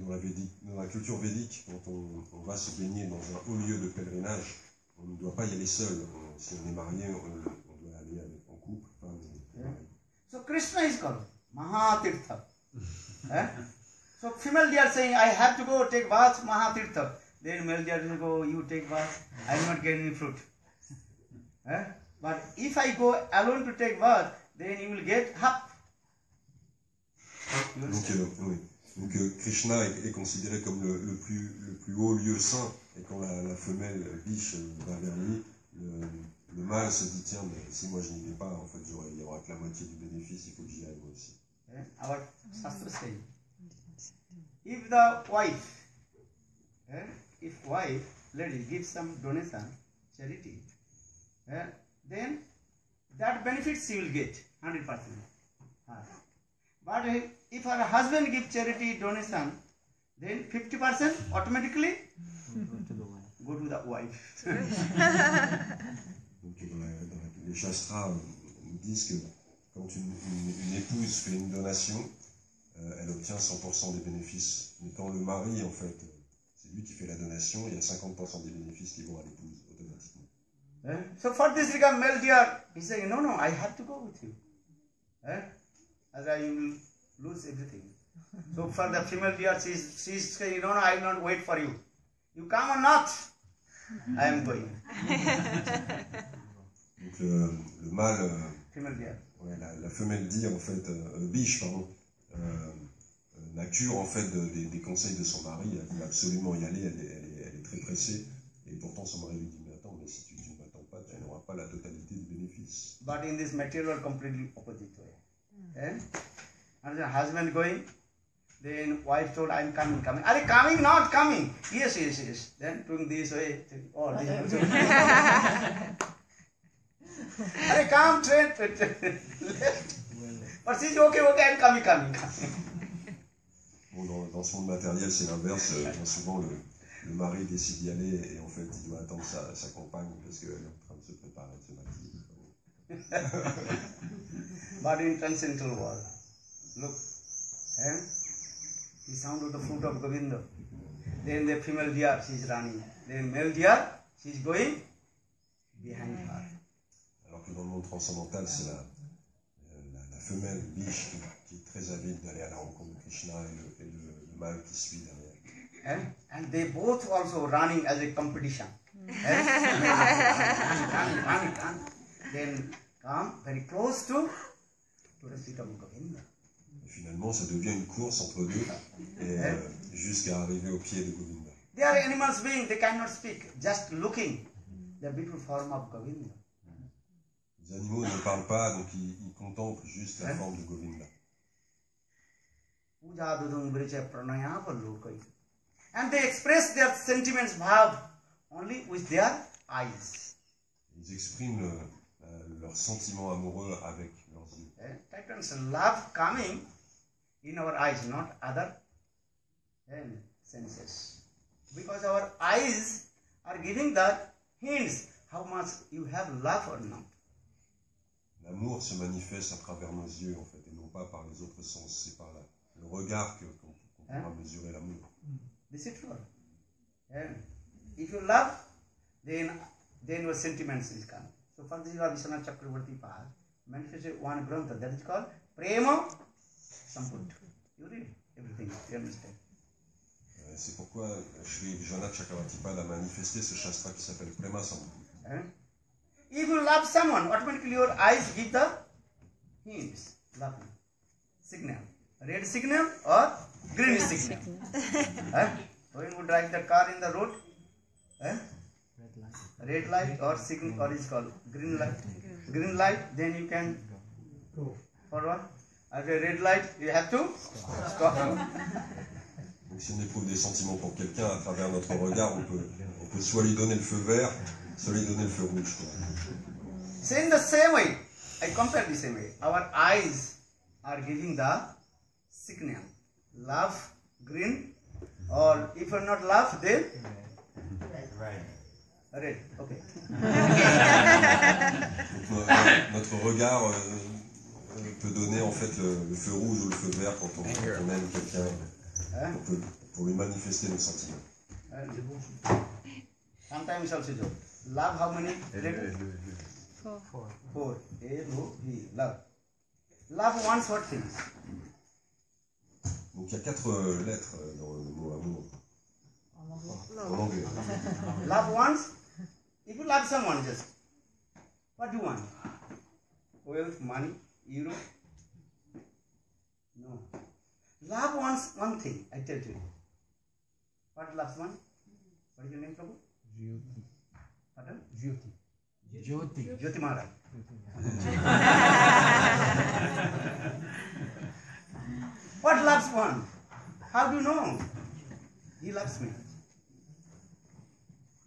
Dans la, védique- dans la culture védique, quand on, on va se baigner dans un haut lieu de pèlerinage, on ne doit pas y aller seul. On- si on est marié, on, on doit aller avec, en couple. femme et mari.
So Krishna is called Mahatirtha. Eh? So female deer saying, I have to go take bath, Mahatirtha. Then male deer will go, you take bath, I will not get any fruit. Eh? But if I go alone to take bath, then you will get half. You
Donc, euh, oui. Donc, euh, Krishna est, est considéré comme le, le plus, le plus haut lieu saint, et quand la, la femelle biche euh, va vers lui, le, le mâle se dit tiens, mais si moi je n'y vais pas, en fait, il n'y aura que la moitié du bénéfice, il faut que j'y aille moi aussi.
Our Shastra says, if the wife, eh, if wife, lady gives some donation, charity, eh, then that benefit she will get 100%. Ah. But if- if her husband gives charity donation, then 50% automatically go to the wife.
Dans, la- dans la- les Shastras euh, nous disent que quand une, une- une épouse fait une donation, euh, elle obtient 100% des bénéfices. Mais quand le mari, en fait, c'est lui qui fait la donation, il y a 50% des bénéfices qui vont à l'épouse automatiquement.
Eh? So for this regard, male deer, he saying, no, no, I have to go with you. Eh? Otherwise you will lose everything. So for the female deer, she's, she's saying, no, no, I will not wait for you. You come or not, I am going.
Donc, le, le mâle, euh,
Female deer.
ouais, la, la femelle dit, en fait, euh, euh, biche, pardon, n'a cure, en fait, de- des, des conseils de son mari. Elle veut absolument y aller, elle est, elle est- elle est très pressée. Et pourtant, son mari lui dit, mais attends, mais si tu, tu ne m'attends pas, tu n'auras pas la totalité du bénéfice.
But in this material, completely opposite way. Eh? And the husband going, then wife told, I'm coming, coming. Are you coming, not coming? Yes, yes, yes. Then doing this way, oh, this train. left. But she's okay, okay, I'm coming, coming, coming.
Bon, dans, dans ce monde matériel, c'est l'inverse. Euh, souvent, le, le mari décide d'y aller et en fait, il doit attendre sa, sa compagne parce qu'elle est en train de se préparer, de se maquiller.
But in transcendental world, look, eh? the sound of the fruit of Govinda. Then the female deer, she is running. Then male deer, she is going behind her.
Dans le monde transcendantal, c'est la, la, la femelle biche qui, qui est très avide d'aller à la rencontre de Krishna et le, et le, le mâle qui suit derrière.
Eh? And they both also running as a competition. Running, running, running, running. Then come very close to, to the feet of Govinda.
Et finalement, ça devient une course entre deux et euh, jusqu'à arriver au pied de Govinda.
They are animals being, they cannot speak, just looking the beautiful form of Govinda.
Les animaux ne parlent pas, donc ils, ils contemplent juste la forme de Govinda.
And they express their sentiments, bhav, only with their eyes.
Ils expriment le- euh, leurs sentiments amoureux avec leurs yeux.
Eh? Titans love coming in our eyes, not other eh, senses. Because our eyes are giving the hints how much you have love or not.
L'amour se manifeste à travers nos yeux, en fait, et non pas par les autres sens. C'est par la- le regard qu'on qu'on pourra mesurer l'amour.
This is true. And if you love, then then your sentiments will come. So for this Vishwanath Chakravarti Pal manifested one grantha that is called Prema Samput. You read everything, you understand.
Euh, C'est pourquoi Sri Vishwanath Chakravarti Pad a manifesté ce shastra qui s'appelle Prema Sambuddha.
Eh? If you love someone, automatically your eyes give the hints, love signal, red signal or green signal? Eh? When you drive the car in the road, eh? red light or signal or is called green light. Green light, then you can go forward. After red light, you have to stop.
Donc si on éprouve des sentiments pour quelqu'un, à travers notre regard, on peut, on peut soit lui donner le feu vert, soit lui donner le feu rouge.
So in the same way, I compare the same way. Our eyes are giving the signal. Love, green, or if you're not love, then? Red. Okay.
Donc, notre regard euh, euh, peut donner en fait le, le feu rouge ou le feu vert quand on, quand on aime quelqu'un,
Hein?
pour, pour lui manifester nos sentiments.
Sometimes also joke. Love how many letters?
Four.
Four. A, O, V. Love. Love wants what things?
Donc il y a quatre euh, lettres euh, dans le mot amour. En anglais.
Love wants. If you love someone, just what do you want? Wealth, money, euro? No. Love wants one thing. I tell you. What loves one? What is your name, Prabhu?
Jyoti.
Pardon?
Jyoti. Jyoti.
Jyoti Maharaj. what loves one? How do you know? He loves me.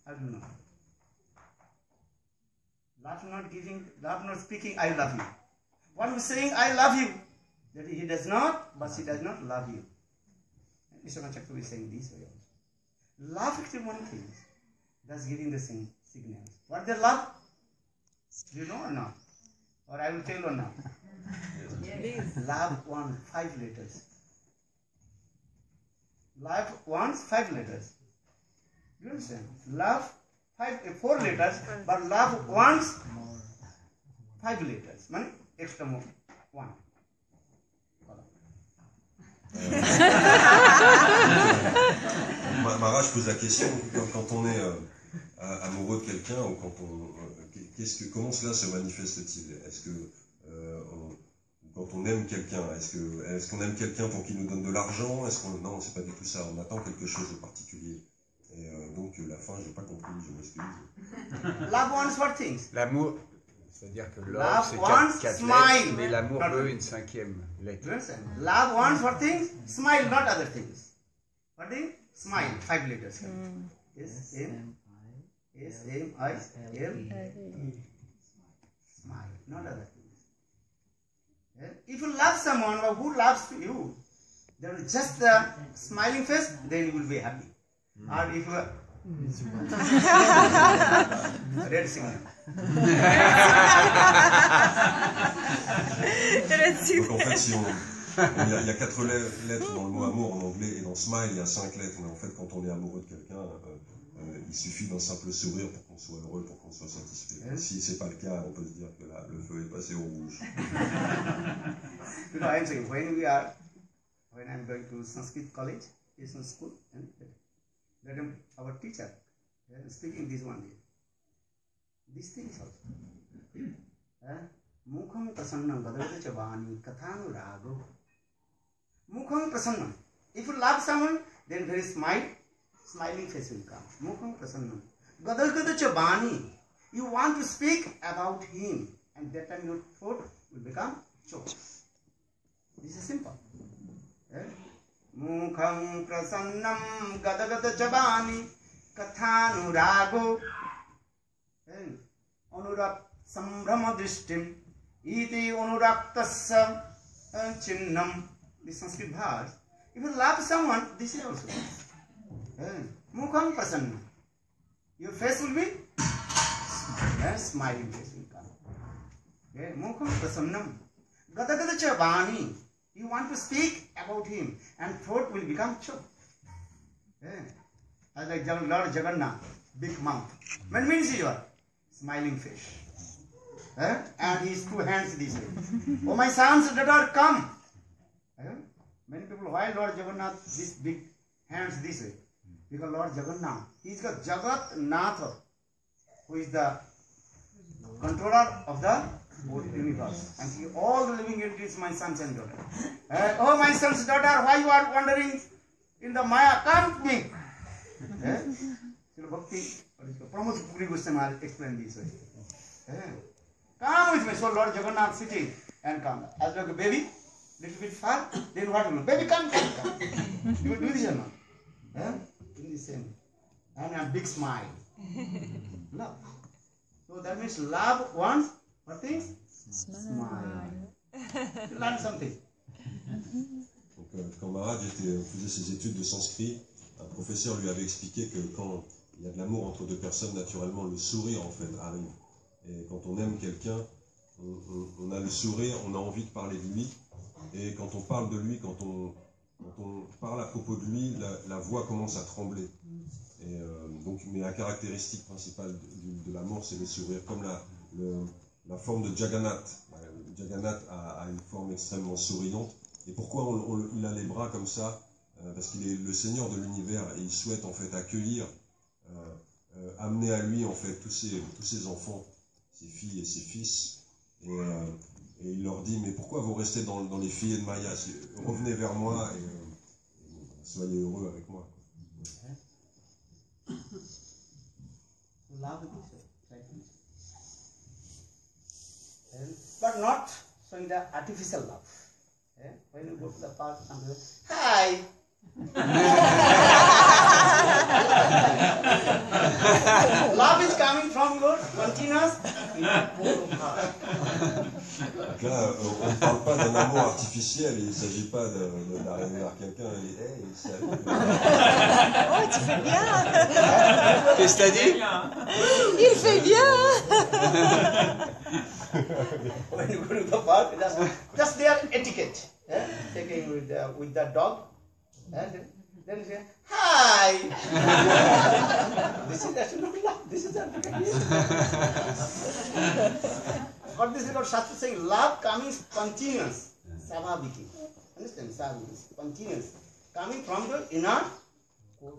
How do you know? Love not giving, love not speaking, I love you. One who is saying, I love you, that he does not, but he does not love you. And Mr. Chakravarti is saying this way also. Love actually one thing, that's giving the same signals. What they love? Do you know or not? Or I will tell or not? Love wants five letters. Love wants five letters. Do you understand? Love five uh, four letters, but love wants five letters. Money extra more one.
Ma- Maharaj pose la question quand, quand on est euh, a- amoureux de quelqu'un ou quand on euh, qu'est-ce que comment cela se manifeste-t-il? Est-ce que euh, on- quand on aime quelqu'un, est-ce que est-ce qu'on aime quelqu'un pour qu'il nous donne de l'argent? Est-ce qu'on non, c'est pas du tout ça. On attend quelque chose de particulier. Et euh, donc la fin, j'ai pas compris. Je m'excuse.
Love wants what things?
L'amour, c'est-à-dire que
Love
love, c'est
wants
quatre, quatre
smile.
lettres, mais l'amour veut une cinquième lettre.
Love wants what things? Smile, not other things. What thing? Smile. Five letters. S M S M I L smile, not other things. Yeah? If you love someone or who loves you, then just the smiling face, then you will be happy. Or if you are red signal.
Donc en fait, si on il y, a, il y a quatre le- lettres dans le mot amour en anglais et dans smile il y a cinq lettres. Mais en fait, quand on est amoureux de quelqu'un, euh, euh, il suffit d'un simple sourire pour qu'on soit heureux, pour qu'on soit satisfait.
Hein?
Si c'est pas le cas, on peut se dire que là, le feu est passé au rouge.
Know, I'm saying when we are, when I'm going to Sanskrit college, is in school, and let him, our teacher, uh, speaking this one day. These things also. Uh, Mukham prasannam gadavata chavani kathanurago. Mukham prasannam. If you love someone, then very smile, smiling face इनका मुखम प्रसन्न। गदल गदल च you want to speak about him and that time your throat will become choke this is simple मुखम प्रसन्नम गदल गदल कथानुरागो। eh? अनुरक्त संभ्रम दृष्टिम इति अनुरक्तस्य चिन्हम संस्कृत भाष if you love someone this is also Eh? Be and smiling face will come. Okay, Mukham prasannam. Gadagada cha vani. You want to speak about him and throat will become choked. Okay. As like Jag- Lord Jagannath, big mouth. What means your smiling face. Eh? And his two hands this way. oh my sons, daughter, come. Eh? Many people, why Lord Jagannath, this big hands this way? Because Lord Jagannath, is the Jagat Nath, who is the controller of the universe. And he, all the living entities, my sons and daughters. Eh, oh, my son's daughter, why you are wandering in the Maya? Come to me. Eh? Srila Bhakti? Pramod Puri Goswami explained this way. Eh? Come with me. So Lord Jagannath sitting and come. As like a baby, little bit far, then what will Baby, come, come, come. you will do this or not? Eh? Same. And a big smile. Love. So that means love wants what things? Smile. You learn something.
Donc, euh, quand Maharaj était, faisait ses études de sanskrit, un professeur lui avait expliqué que quand il y a de l'amour entre deux personnes, naturellement, le sourire en fait arrive. Et quand on aime quelqu'un, on a le sourire, on a envie de parler de lui. Et quand on parle de lui, quand on, quand on parle à propos de lui, la, la voix commence à trembler. Et euh, donc, mais la caractéristique principale de, de l'amour, c'est le sourire, comme la, la forme de Jagannath. Euh, Jagannath a, une forme extrêmement souriante. Et pourquoi il a les bras comme ça? Euh, Parce qu'il est le Seigneur de l'univers et il souhaite en fait accueillir, amener à lui en fait tous ses, tous ses enfants, ses filles et ses fils. Et, et il leur dit mais pourquoi vous restez dans, dans les filles de Maya? Revenez vers moi et, euh, et soyez heureux avec moi.
And, but not showing the artificial love. Eh? When you go to the park and Hi! love is coming from your continuous.
Donc là, euh, on ne parle pas d'un amour artificiel, il ne s'agit pas de- de- d'arriver vers quelqu'un et hey, salut.
Qu'est-ce que t'as dit
Il fait bien
when you go to the park, just, just their etiquette. Eh? Taking with the, with the dog. And then, then you say, Hi! this is actually not love, this is this Shastra saying, love coming is continuous. Understand? Is continuous. Coming from the inner.
Donc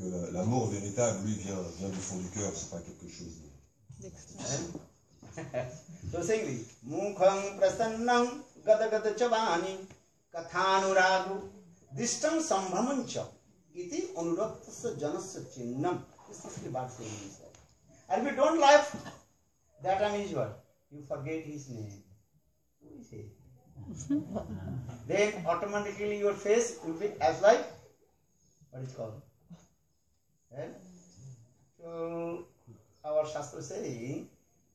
euh, la- l'amour véritable, lui, vient, vient du fond du cœur, c'est pas quelque chose de...
so saying mukham prasannam gadagada chavani kathanuragu dishtam sambhamancha iti anuraktasya janasya chinnam this is the bad saying he said. And if you don't laugh. That time is what? You forget his name. Who is he? Then automatically your face will be as like what is called? And so our shastra saying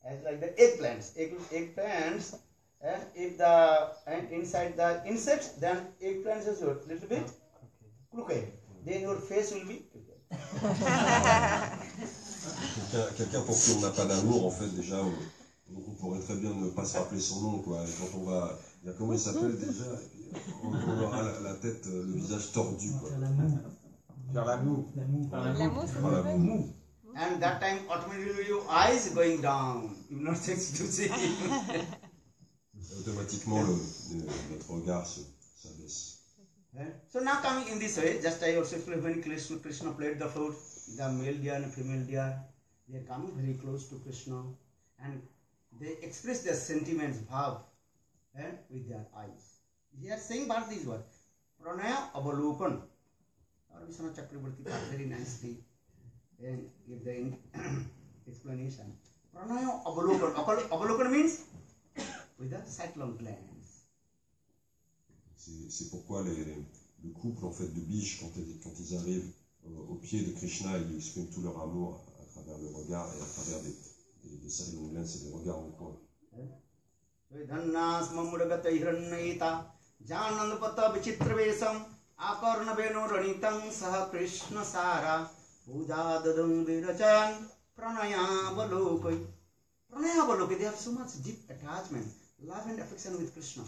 as like the eggplants. Egg, eggplants, and if the and inside the insects, then eggplants is a little bit crooked. Then your face will be.
Quelqu'un pour qui on n'a pas d'amour, en fait, déjà, on, on pourrait très bien ne pas se rappeler son nom, quoi. Et quand on va... il y a comment il s'appelle déjà on, on aura la, la tête, euh, le visage tordu, quoi.
Vers la moue.
Voilà, bon.
And that time automatically your eyes going down. Not sense to see.
Automatiquement, le, le- notre regard s'abaisse.
Eh? so now coming in this way, just I also explained when Krishna, Krishna played the flute, the male deer and female deer, they are coming very close to Krishna and they express their sentiments, bhav, eh, with their eyes. They are saying about these words. Pranaya Avalokan. Or Vishwanath Chakrabarti taught very nicely and give the explanation. Pranaya Avalokan. Aval- Avalokan means
C'est pourquoi le couple en fait de biches, quand, ils arrivent euh, au pied de Krishna, ils expriment tout leur amour à, travers le regard et à travers des, des, des c'est des regards en coin.
So much love and affection with Krishna.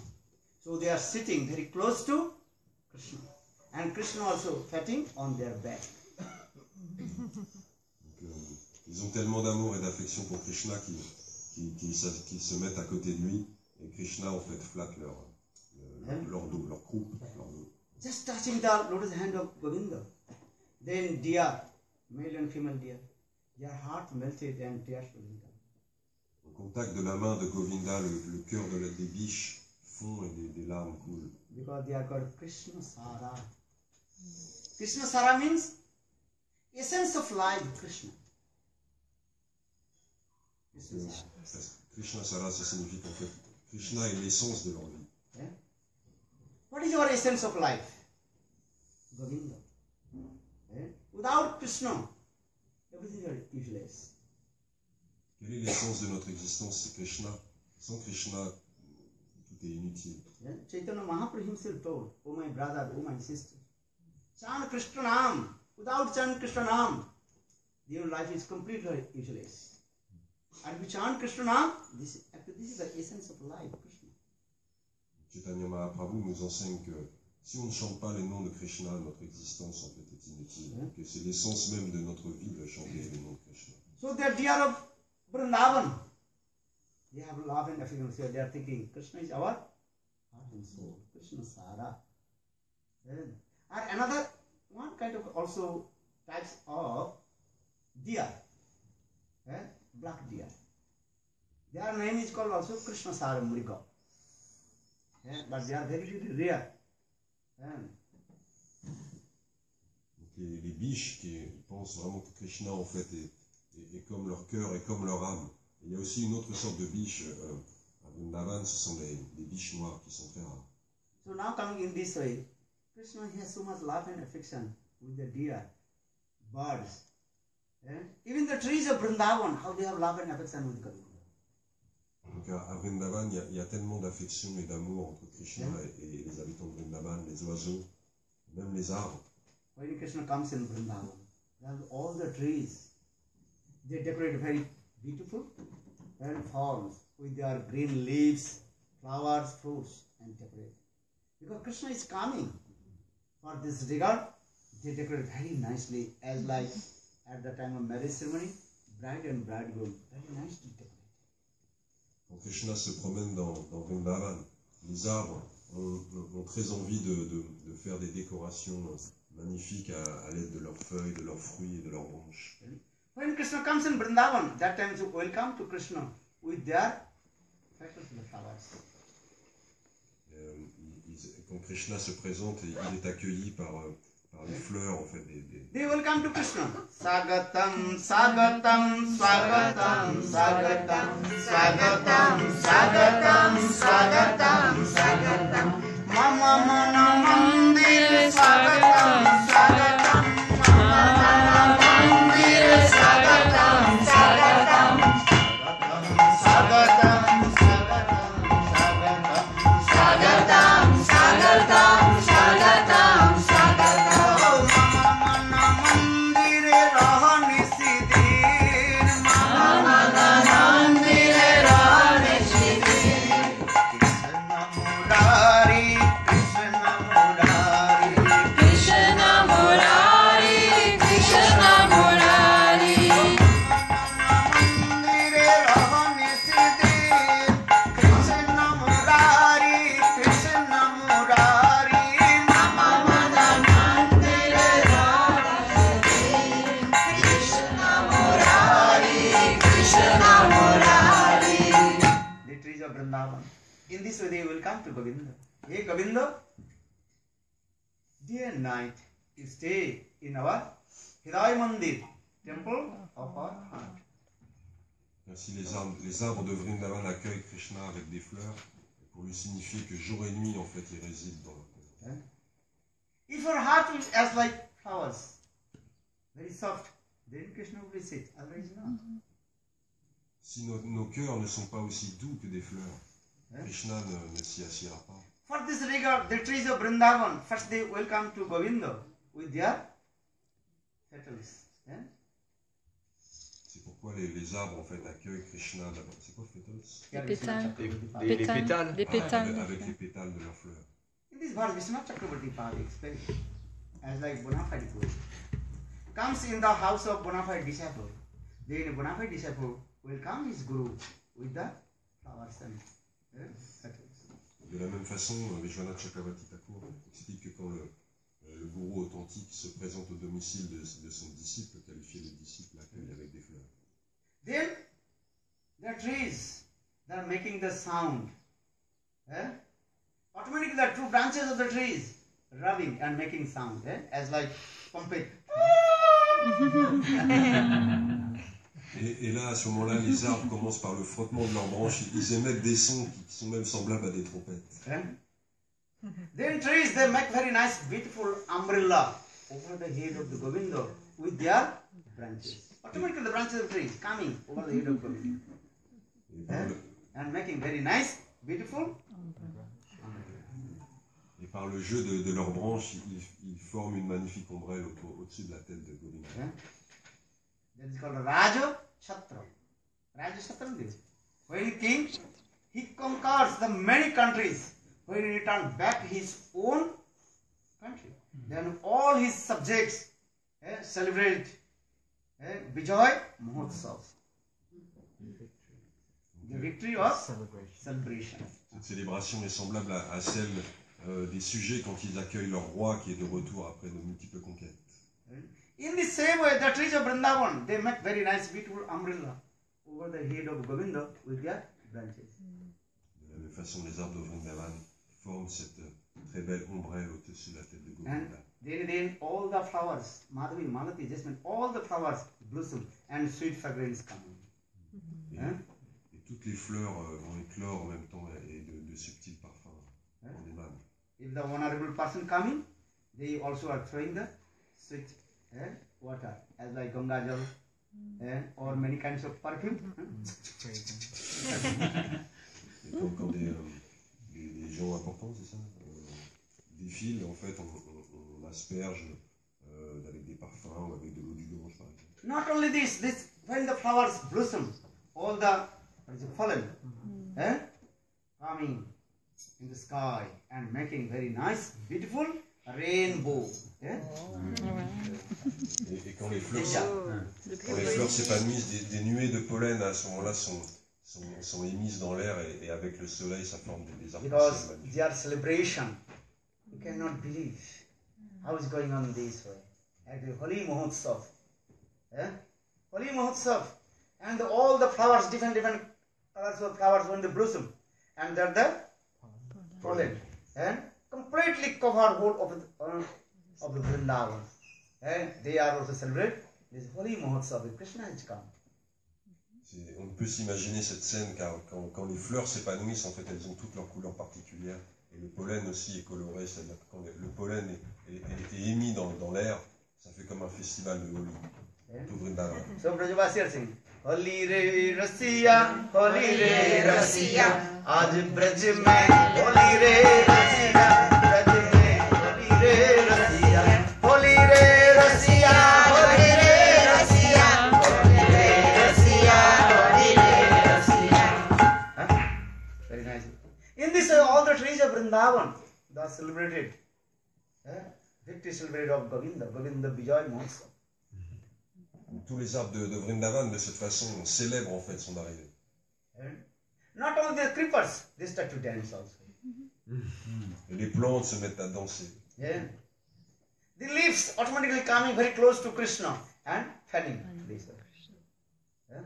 So they are sitting very close to Krishna. And Krishna also fatting on their back.
Donc, euh, ils ont tellement d'amour et d'affection pour Krishna qu'ils se- mettent à côté de lui et Krishna en fait flatte leur, leur, leur dos, leur croupe, leur dos.
Just touching the lotus hand of Govinda. Then deer, male and female deer, their heart melted and tears
contact de la main de Govinda, le, le cœur de la, des biches fond et des, des larmes coulent.
Because they are called Krishna Sara. Krishna Sara means essence of life, Krishna. Krishna Sara.
Krishna Sara, ça signifie qu'en fait, Krishna est l'essence de leur vie.
Yeah? What is your essence of life? Govinda. Eh? Without Krishna, everything is useless.
Quelle est l'essence de notre existence C'est Krishna. Sans Krishna, tout est inutile.
Yeah? Chaitanya Mahaprabhu himself told, Oh my brother, oh my sister, chant Krishna Nam. Without chant Krishna Nam, your life is completely useless. And you chant Krishna Nam, this, this is the essence of life, Krishna.
Chaitanya Mahaprabhu nous enseigne que si on ne chante pas les noms de Krishna, notre existence en fait est inutile.
Hein?
Que c'est l'essence même de notre vie de chanter les noms de Krishna.
So are dear of Have love and affection. So they are thinking Krishna is our heart and soul. Krishna Sara. Then- And another one kind of also types of deer. Eh? Black deer. Their name is called also Krishna Sara Muriga. Eh? But they are very, very rare. Eh?
Donc les, les biches qui pensent vraiment que Krishna en fait est, est- est comme leur cœur et comme leur âme. Et il y a aussi une autre sorte de biche. euh, à Vrindavan, ce sont des, des biches noires qui sont très rares.
So now coming in this way, Krishna has so much love and affection with the deer, birds, eh? even the trees of Vrindavan, how they have love and affection with Govinda.
Donc à, à Vrindavan, il y, y a tellement d'affection et d'amour entre Krishna et, et les habitants de Vrindavan, les oiseaux, même les arbres.
When Krishna comes in Vrindavan, all the trees, they decorate very beautiful and forms with their green leaves, flowers, fruits, and decorate. Because Krishna is coming for this regard, they decorate very nicely, as like at the time of marriage ceremony, bride and bridegroom, very nicely decorated.
Quand Krishna se promène dans, dans Vrindavan, les arbres ont, ont- ont très envie de, de- de faire des décorations euh, magnifiques à, à l'aide de leurs feuilles, de leurs fruits et de leurs branches.
When Krishna comes in Vrindavan, that time you welcome to Krishna with their flowers.
Euh, quand Krishna se présente, il est accueilli par, euh, par les fleurs, en fait, des, des-
They welcome to Krishna. Sagatam, Sagatam, Swagatam, Sagatam, Swagatam, Sagatam, Swagatam, Sagatam. Mama Mana Mandir, Swagatam, Swagatam. Govinda, day and night you stay in our Mandir, temple of our heart.
Ainsi, les arbres, les arbres de Vrindavan accueillent Krishna avec des fleurs pour lui signifier que jour et nuit, en fait, il réside dans leur cœur.
If your heart is as like flowers, very soft, then Krishna will sit, otherwise not.
Si nos, nos cœurs ne sont pas aussi doux que des fleurs,
Hein?
Krishna ne, ne s'y assiera pas.
For this regard, the trees of Vrindavan, first they welcome to Govinda with their petals. eh?
C'est pourquoi pourquoi les, les arbres en fait accueillent Krishna d'abord. C'est quoi Fétos
Les pétales.
Les,
Pétales.
les pétales.
Les
Ah,
pétales.
avec, avec les pétales de leurs fleurs.
In this verse, Vishwanath Chakrabarti Pali explains as like bona fide guru. Comes in the house of bona fide disciple. Then bona fide disciple will come his guru with the flowers and eh, petals.
De la même façon, Vishwanath Chakravarti Thakur explique que quand le, euh, le gourou authentique se présente au domicile de, de son disciple, qualifié le disciple l'accueille avec des fleurs.
Then the trees that are making the sound. Eh? Automatically the two branches of the trees rubbing and making sound. Eh? As like pumping.
Et, et là, à ce moment-là, les arbres commencent par le frottement de leurs branches. Ils émettent des sons qui sont même semblables à des trompettes.
Eh? then trees they make very nice beautiful umbrella over the head of the Govinda with their branches. Automatically the branches of trees coming over the head of
par, le,
and making very nice, beautiful.
et par le jeu de, de leurs branches, ils, ils forment une magnifique ombrelle au- au-dessus de la tête de Govinda.
That is called Raja Shatra. Raja Shatra is when king he conquers the many countries. When he returns back his own country, then all his subjects eh, celebrate eh, Vijay Mahotsav. The victory of celebration.
Cette célébration est semblable à, à celle euh, des sujets quand ils accueillent leur roi qui est de retour après de multiples conquêtes.
In the same way, the trees of Vrindavan, they make very nice, beautiful umbrella over the head of Govinda with their branches.
De la même façon, les arbres de Vrindavan forment cette euh, très belle ombrelle au-dessus de la tête de
And
Govinda.
then, then all the flowers, Madhavi, Malati, Jasmine, all the flowers blossom and sweet fragrance come.
Et,
Hein?
et toutes les fleurs euh, vont éclore en même temps et de, de subtils parfums
Hein?
en émanent.
If the honorable person coming, they also are throwing the sweet eh, water, as like Ganga Jal eh, or many kinds of perfume.
Et quand, quand des, des- des gens importants, c'est ça, défilent, en fait, on, on- on asperge euh, avec des parfums ou avec de l'eau du Gange, par exemple.
Not only this, this when the flowers blossom, all the what is it, pollen, eh, coming in the sky and making very nice, beautiful rainbow. eh?
Et, et quand les fleurs, quand les fleurs s'épanouissent, des, des nuées de pollen à ce moment-là sont, sont, sont émises dans l'air et, et avec le soleil, ça forme des, des arcs-en-ciel
Because their celebration, you cannot believe how is going on this way. At the Holi Mahotsav, eh? Holi Mahotsav, and all the flowers, different different colors of flowers when they blossom, and they're the pollen, and completely cover whole of the, uh, of the Vrindavan. And they are also celebrate this Holi Mahotsav. Krishna has come.
C'est- On peut s'imaginer cette scène car quand, quand les fleurs s'épanouissent, en fait, elles ont toutes leurs couleurs particulières. Et le pollen aussi est coloré, c'est-à-dire que quand le, le pollen est, est- est- est émis dans, dans l'air, ça fait comme un festival de Holi.
Yeah.
Tout Vrindavan.
So Brajavasi are saying, Holi re Rasiya, Holi re Rasiya, Aaj Braj mein Holi re Rasiya, Braj mein Holi re Rasiya, Holi re Rasiya, Holi re Rasiya, Holi re Rasiya, Holi re Rasiya. Huh? Very nice. In this way, all the trees of Vrindavan, they are celebrated. Eh? Victory celebrated of Govinda, Govinda Vijay Mahotsav.
Tous les arbres de, de Vrindavan, de cette façon, célèbrent en fait son arrivée.
And not only the creepers, they start to dance also.
Et les plantes se mettent à danser.
Yeah. The leaves automatically coming very close to Krishna and fanning. Yeah.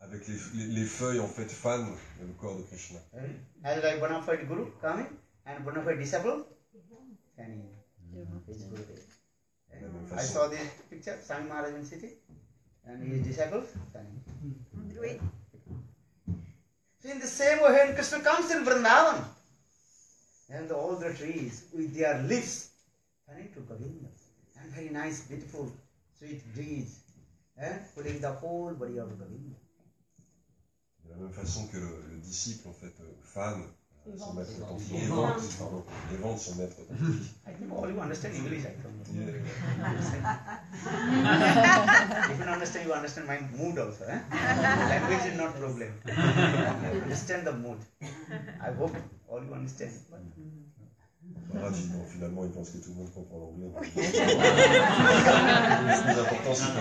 Avec les, les- les feuilles, en fait, fanent le corps de Krishna.
And As like bona fide guru coming and bona fide disciple fanning guru.
De la même
I saw this picture, Swami Maharaj in city and his disciples fanning. Hmm. So in the same way when Krishna comes in Vrindavan and all the trees with their leaves fanning to Govinda and very nice, beautiful, sweet breeze and pulling the whole body of Govinda.
De la même façon que le, le disciple, en fait, euh, fan euh, son maître authentique. Et pardon, et son maître authentique.
think all you understand English, I think.
Yeah.
if you don't understand, you understand my mood also. Eh? Language is not problem. Understand the mood. I hope all you understand. But
Il- bon, finalement, il pense que tout le monde comprend l'anglais. Le plus important, c'est que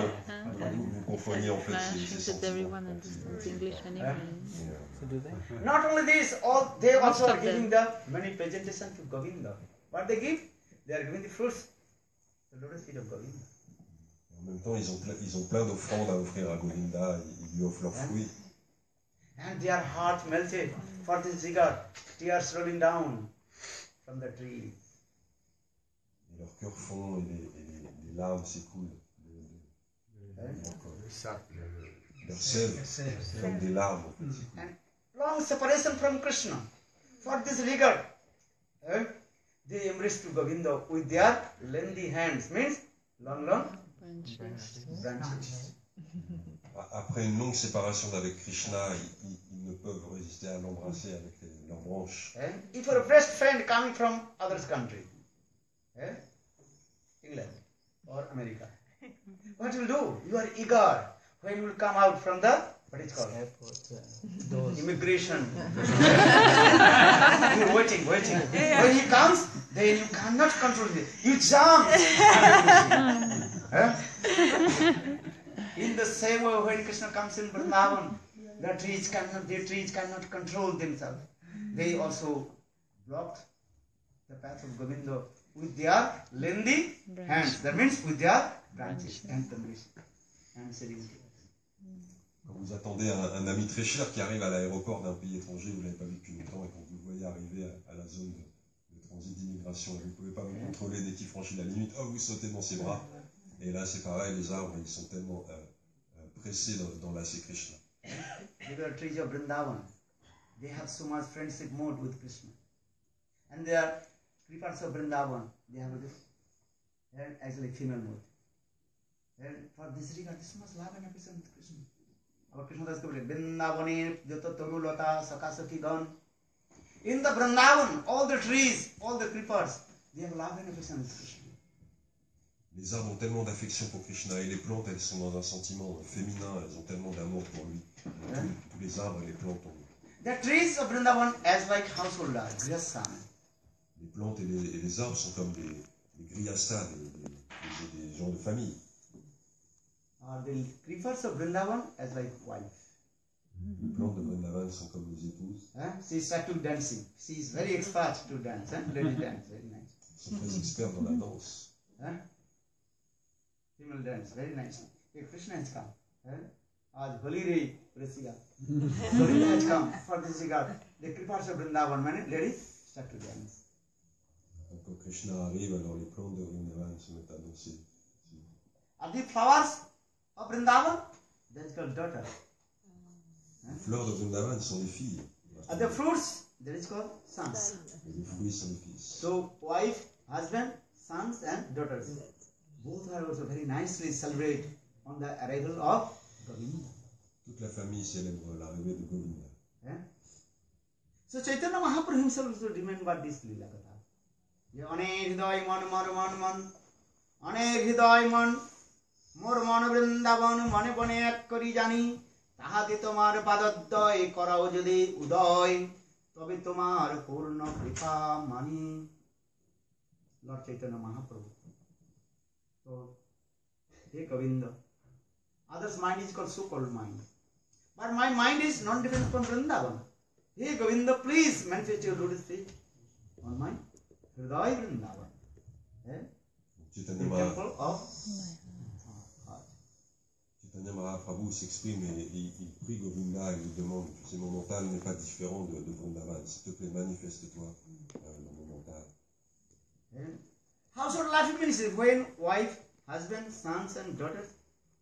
vous, vous compreniez en fait
Bah, that
sentiments.
everyone understands English anyway.
Et, euh,
not only this, all they also are giving the many presentation to Govinda. What they give? They are giving the fruits. The lotus feet of Govinda.
en même temps, ils ont, plein- ils ont plein d'offrandes à offrir à Govinda, ils, ils lui offrent leurs fruits.
And their heart melted for this regard, tears rolling down from the tree.
Et leur cœur fond et les, et les- les larmes s'écoulent de, de- de leur sève, comme des larmes. Fait.
And long separation from Krishna. For this regard, eh, they embrace to Govinda with their lengthy hands, means long, long
Branches.
Après une longue séparation d'avec Krishna, ils, ils- ils ne peuvent résister à l'embrasser avec les- leurs.
Eh? If your best friend coming from other's country, eh? England or America, what you will do? You are eager when you will come out from the what is called immigration. You're waiting, waiting. When he comes, then you cannot control it. You jump. Eh? In the same way, when Krishna comes in Vrindavan, the trees cannot, the trees cannot control themselves. They also blocked the path of Govinda with their lengthy hands. That means with their branches and.
Quand vous attendez un, un ami très cher qui arrive à l'aéroport d'un pays étranger, vous ne l'avez pas vu depuis longtemps, et quand vous le voyez arriver à, à la zone de, de transit d'immigration, et vous ne pouvez pas vous contrôler dès qu'il franchit la limite, oh, vous sautez dans ses bras. Et là, c'est pareil, les arbres, ils sont tellement euh, euh, pressés dans, dans lacet Krishna.
Regular trees of Vrindavan, they have so much friendship mode with Krishna. And they are creepers of Vrindavan, they have this and actually female mode. And for this regard, this much love and affection with Krishna. Our Krishna Das Kabir, Vrindavane, Jota Torulata, Sakasaki Gan. In the Vrindavan, all the trees, all the creepers, they have love and affection with Krishna.
Les arbres ont tellement d'affection pour Krishna, et les plantes, elles sont dans un sentiment féminin, elles ont tellement d'amour pour lui. Tous, tous les arbres et les plantes ont. Les plantes et les, arbres sont comme des, des des, gens de famille. Les plantes de Vrindavan sont comme les épouses.
She is started dancing. She is very expert to dance. Hein? Lady dance, very nice.
Sont très experts dans la danse.
Dance, very nice. Hey, Krishna has come. so it has come for this regard. The Kripas of Vrindavan, many ladies, stuck to dance.
Ecco, Krishna arrivano, li prendono in avanti, mettono sì.
Are the flowers of Vrindavan? That's called daughter.
Les fleurs de Vrindavan sont les filles.
Are the fruits? That is called sons.
Les fruits sont les.
So, wife, husband, sons and daughters. Both are also very nicely celebrated on the arrival of Govinda.
toute la famille célèbre l'arrivée de Govinda.
So, Chaitanya Mahaprabhu himself also remember this lila katha. অনির্দয় মন মর মন মন মন মোর মন বৃন্দাবন মনে মনে এক করি জানি তাহাতে তোমার পাদদ্বয় করাও যদি উদয় তবে তোমার পূর্ণ কৃপা মানি লর্ড চৈতন্য মহাপ্রভু তো হে Govinda others mind is call so called mind but my mind is non-different from Vrindavan. Hey Govinda, please manifest your lotus on my Hriday Vrindavan. Eh?
Chaitanya
The
Maha-
temple of heart.
Chaitanya Mahaprabhu s'exprime et, et il prie Govinda et lui demande si mon mental n'est pas différent de, de Vrindavan. S'il te plaît, manifeste-toi euh, dans mon mental.
Eh? Household life means when wife, husband, sons, and daughters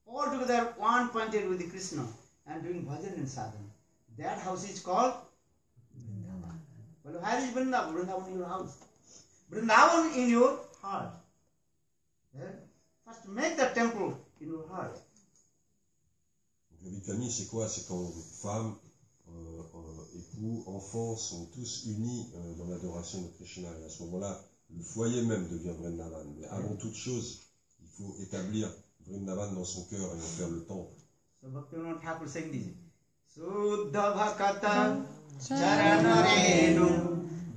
all together one pointed with the Krishna and doing bhajan and sadhana. That house is called Vrindavan. Well, where is Vrindavan? Vrindavan in your house. Vrindavan in your heart. Eh? First make the temple in your heart.
La vie de famille, c'est quoi? C'est quand femme, euh, euh, époux, enfants sont tous unis euh, dans l'adoration de Krishna. Et à ce moment-là, le foyer même devient Vrindavan. Mais avant toute chose, il faut établir Vrindavan dans son cœur et en faire le temple.
तो
भक्ति ठाकुर सिंह जी
शुद्ध भक्त
चरण रेणु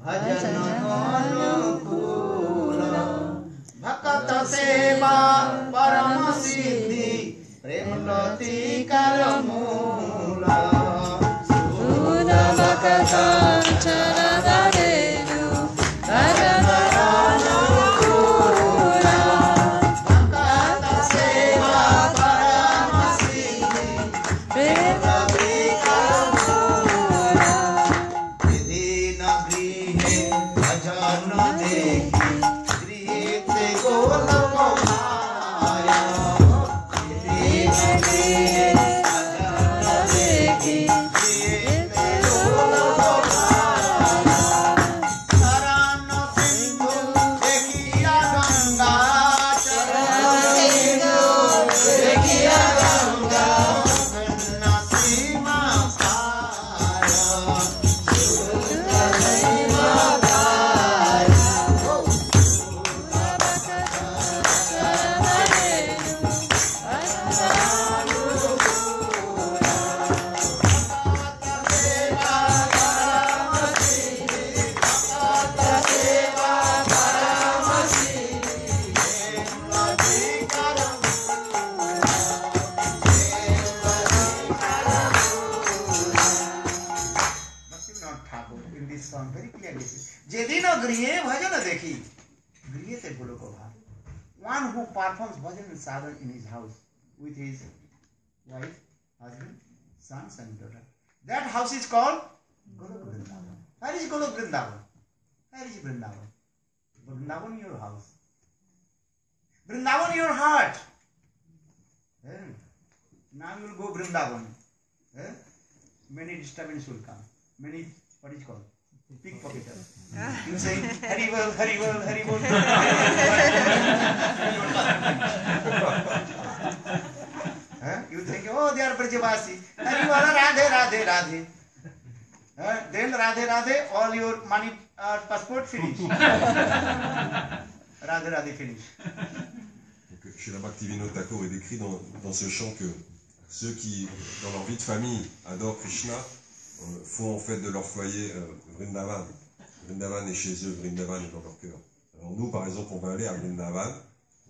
भजन अनुकूल भक्त सेवा परम सिद्धि प्रेम लतिकार मूल शुद्ध भक्त Bol. Huh? You think, oh, they are Brajavasi. Hari Bol, Radhe, Radhe, Radhe? Huh? Then Radhe, Radhe, all your money, uh, passport finish. Radhe, Radhe finish.
Thakur est décrit dans, dans ce chant que ceux qui, dans leur vie de famille, adorent Krishna, euh, font en fait de leur foyer euh, Vrindavan. Vrindavan est chez eux, Vrindavan est dans leur cœur. Alors nous, par exemple, on va aller à Vrindavan,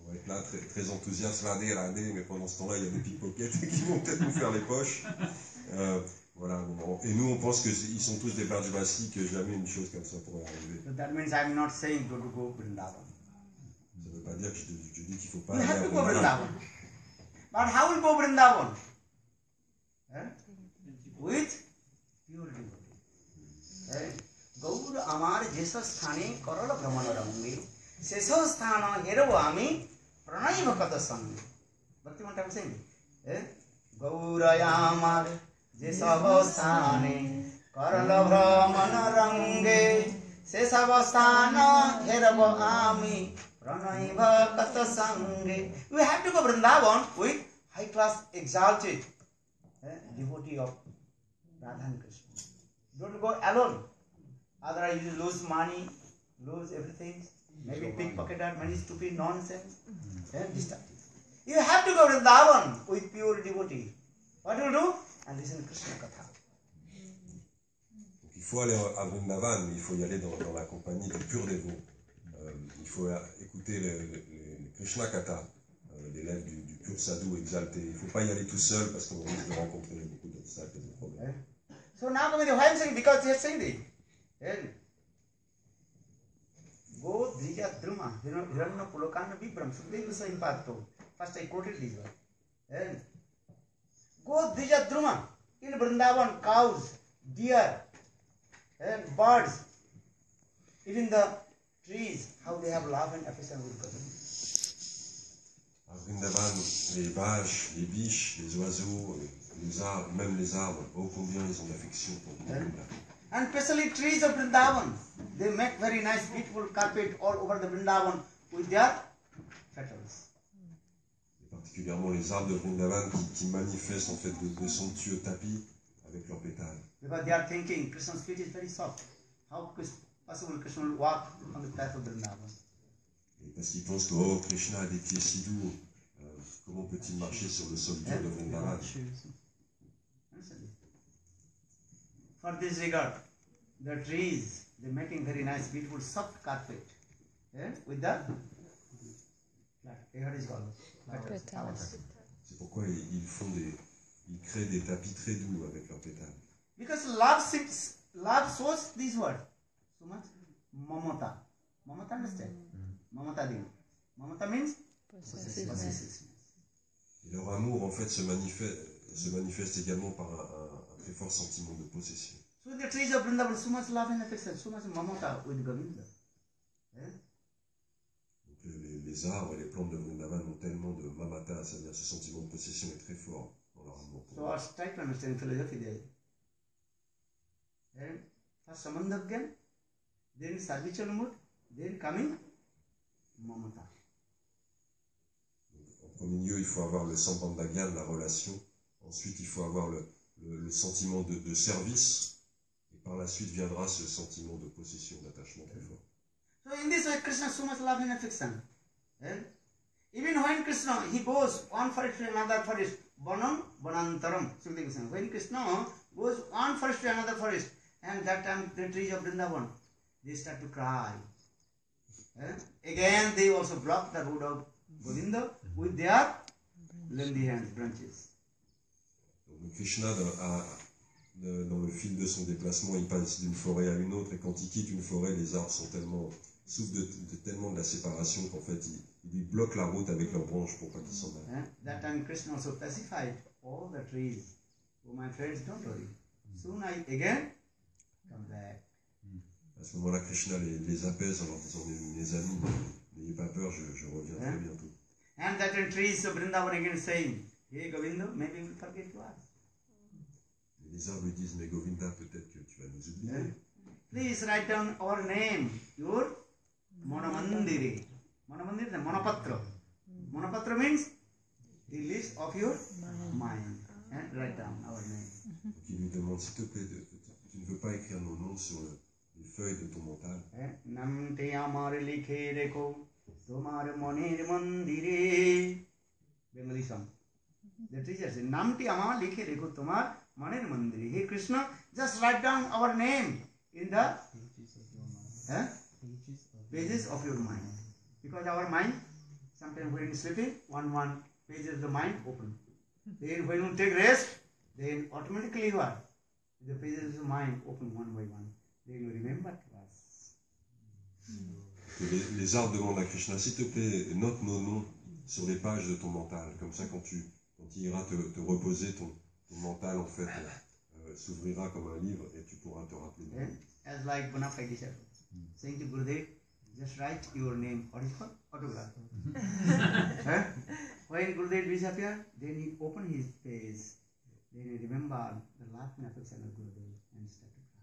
on va être là très, très enthousiaste, radé, radé, mais pendant ce temps-là, il y a des pickpockets qui vont peut-être nous faire les poches. Euh, voilà. on- Et nous, on pense qu'ils sont tous des Brajavasi, que jamais une chose comme ça pourrait arriver.
So that means I'm not saying go to go Vrindavan.
Ça ne veut pas dire que je, je dis qu'il ne faut pas
You
aller à
to go
Vrindavan.
But how will go Vrindavan? Eh? With? Pure devotee. Eh? Gour আমার যেস স্থানে করল ভ্রমণ রঙ্গে শেষ স্থান হেরব আমি প্রণয় ভকত সঙ্গে ভক্তিমন ঠাকুর সিং গৌরয় আমার যে সব স্থানে করল ভ্রমণ রঙ্গে শেষ স্থান হেরব আমি প্রণয় ভকত সঙ্গে we have to go Vrindavan with high class exalted eh, devotee of Radha and Krishna. Don't go alone. Otherwise you lose money, lose everything. Maybe pickpocketer, many stupid nonsense. And destructive. You have to go to Vrindavan with pure devotee. What you do? And listen Krishna Katha.
Donc, il faut aller à Vrindavan, mais il faut y aller dans, dans la compagnie des purs dévots. Euh, il faut écouter les, les- les Krishna Katha, euh, l'élève du, du pur sadhu exalté. Il ne faut pas y aller tout seul parce qu'on risque de rencontrer beaucoup d'obstacles et de problèmes.
So now coming to why I'm saying? Because they are saying this. And Go Drija Druma, Hiranna Pulokana Vibram, Sukdev Impacto. First I quoted this one. And Go Drija Druma, in Vrindavan, cows, deer, and birds, even the trees, how they have love and affection with God.
À Vrindavan, les vaches, les biches, les oiseaux, euh, les arbres, même les arbres, oh combien ils ont d'affection pour Vrindavan.
And especially trees of Vrindavan, they make very nice, beautiful carpet all over the Vrindavan with their petals.
Et particulièrement les arbres de Vrindavan qui, qui manifestent en fait de, de somptueux tapis avec leurs pétales.
Because they are thinking Krishna's feet is very soft. How possible Krishna will walk on the path of Vrindavan?
Et parce qu'ils pensent que oh, Krishna a des pieds si doux, euh, comment peut-il marcher sur le sol dur de Vrindavan?
For this regard, the trees, they're making very nice, beautiful, soft carpet eh, with the is.
C'est pourquoi ils, font des, ils créent des tapis très doux avec leurs pétales.
Because love sits, love shows this word so much. Mamata. Mamata understand? Mamata devi. Mamata means
Possessiveness.
possessiveness.
Et leur amour, en fait, se manifeste, se manifeste également par un, un- un très fort sentiment de possession.
So the trees of Vrindavan, so much love and affection, so much mamata with Govinda.
Donc, euh, les, les arbres et les plantes de Vrindavan ont tellement de mamata, c'est-à-dire ce sentiment de possession est très fort dans leur amour pour
So our try to understand philosophy there. And first Samandagyan, then Sarvichal mood, then coming Mamata.
En premier lieu, il faut avoir le sambandhagan, la relation. Ensuite, il faut avoir le, le- le sentiment de, de service. Par la suite viendra ce sentiment de possession, d'attachement très fort.
So in this way, Krishna so much love and affection. Eh? Even when Krishna, he goes one forest to another forest, Sukadeva Goswami. When Krishna goes one forest to another forest, and that time the trees of Vrindavan, they start to cry. Eh? Again, they also block the road of Govinda with their lengthy hands, branches.
Krishna, dans, a- de- dans le fil de son déplacement, il passe d'une forêt à une autre. Et quand il quitte une forêt, les arbres sont tellement, souffrent de, de- tellement de la séparation qu'en fait, ils, ils lui bloquent la route avec leurs branches pour pas qu'ils s'en aillent.
Eh? That time Krishna also pacified all the trees. Oh, my friends, don't worry. Soon I again come back.
À ce moment-là, Krishna les, les apaise en leur disant Mes, amis, n'ayez pas peur, je, je reviens très bientôt.
And that trees of Vrindavan again saying, Hey Govinda, maybe you will forget to us.
Les uns me disent, mais Govinda, peut-être que tu vas nous oublier.
Please write down our name, your Monamandiri. Monamandiri the Monapatra. Monapatra means the list of your mind. And write down our name.
Donc il nous demande, s'il te plaît, de, de, tu ne veux pas écrire nos noms sur le, les feuilles de ton mental.
Nam te amar likhe rekho, tomar moner Mandiri. Bengali song. The teacher says, Nam te amar likhe rekho, tomar Hey Krishna, just write down our name in the eh? pages of your mind. Because our mind, sometimes when sleeping, one one page of the mind open. Then when you take rest, then automatically you are. The pages of the mind open one by one. Then you remember to us.
Les, arbres devant la Krishna, s'il te plaît, note nos noms sur les pages de ton mental. Comme ça, quand tu, quand tu iras te reposer, ton, ton mental, en fait, euh, s'ouvrira comme un livre et tu pourras te rappeler de
Eh? as like bona fide disciple saying to Gurudev, just write your name. What is called? Autograph. Eh? When Gurudev disappeared, then he opened his face. Then he remembered the last affection of Gurudev and started to cry.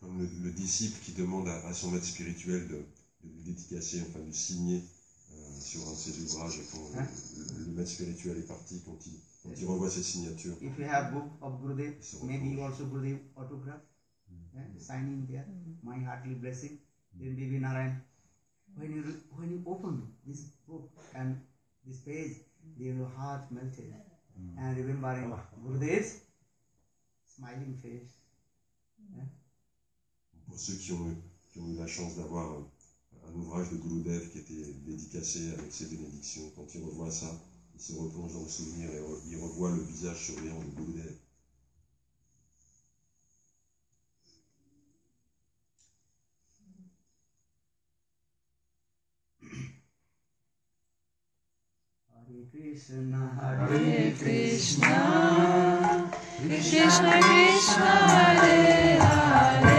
Comme le, le disciple qui demande à, à son maître spirituel de, de lui dédicacer, enfin de signer euh, sur un de ses ouvrages. Et quand
Hein?
le, le maître spirituel est parti, quand il, quand il revoit cette signature,
If you have book of Gurudev, maybe you also Gurudev autograph, eh? signing there, my heartily blessing. Then Devi Narayan. When you when you open this book and this page, then your heart melted and remembering Gurudev's smiling face. eh?
Pour ceux qui ont, eu- qui ont eu la chance d'avoir un, ouvrage de Gurudev qui était dédicacé avec ses bénédictions, quand il revoit ça, se replonge dans le souvenir et il revoit le visage souriant de Gurudev.
Hare Krishna,
Hare Krishna, Krishna Krishna, Hare Hare,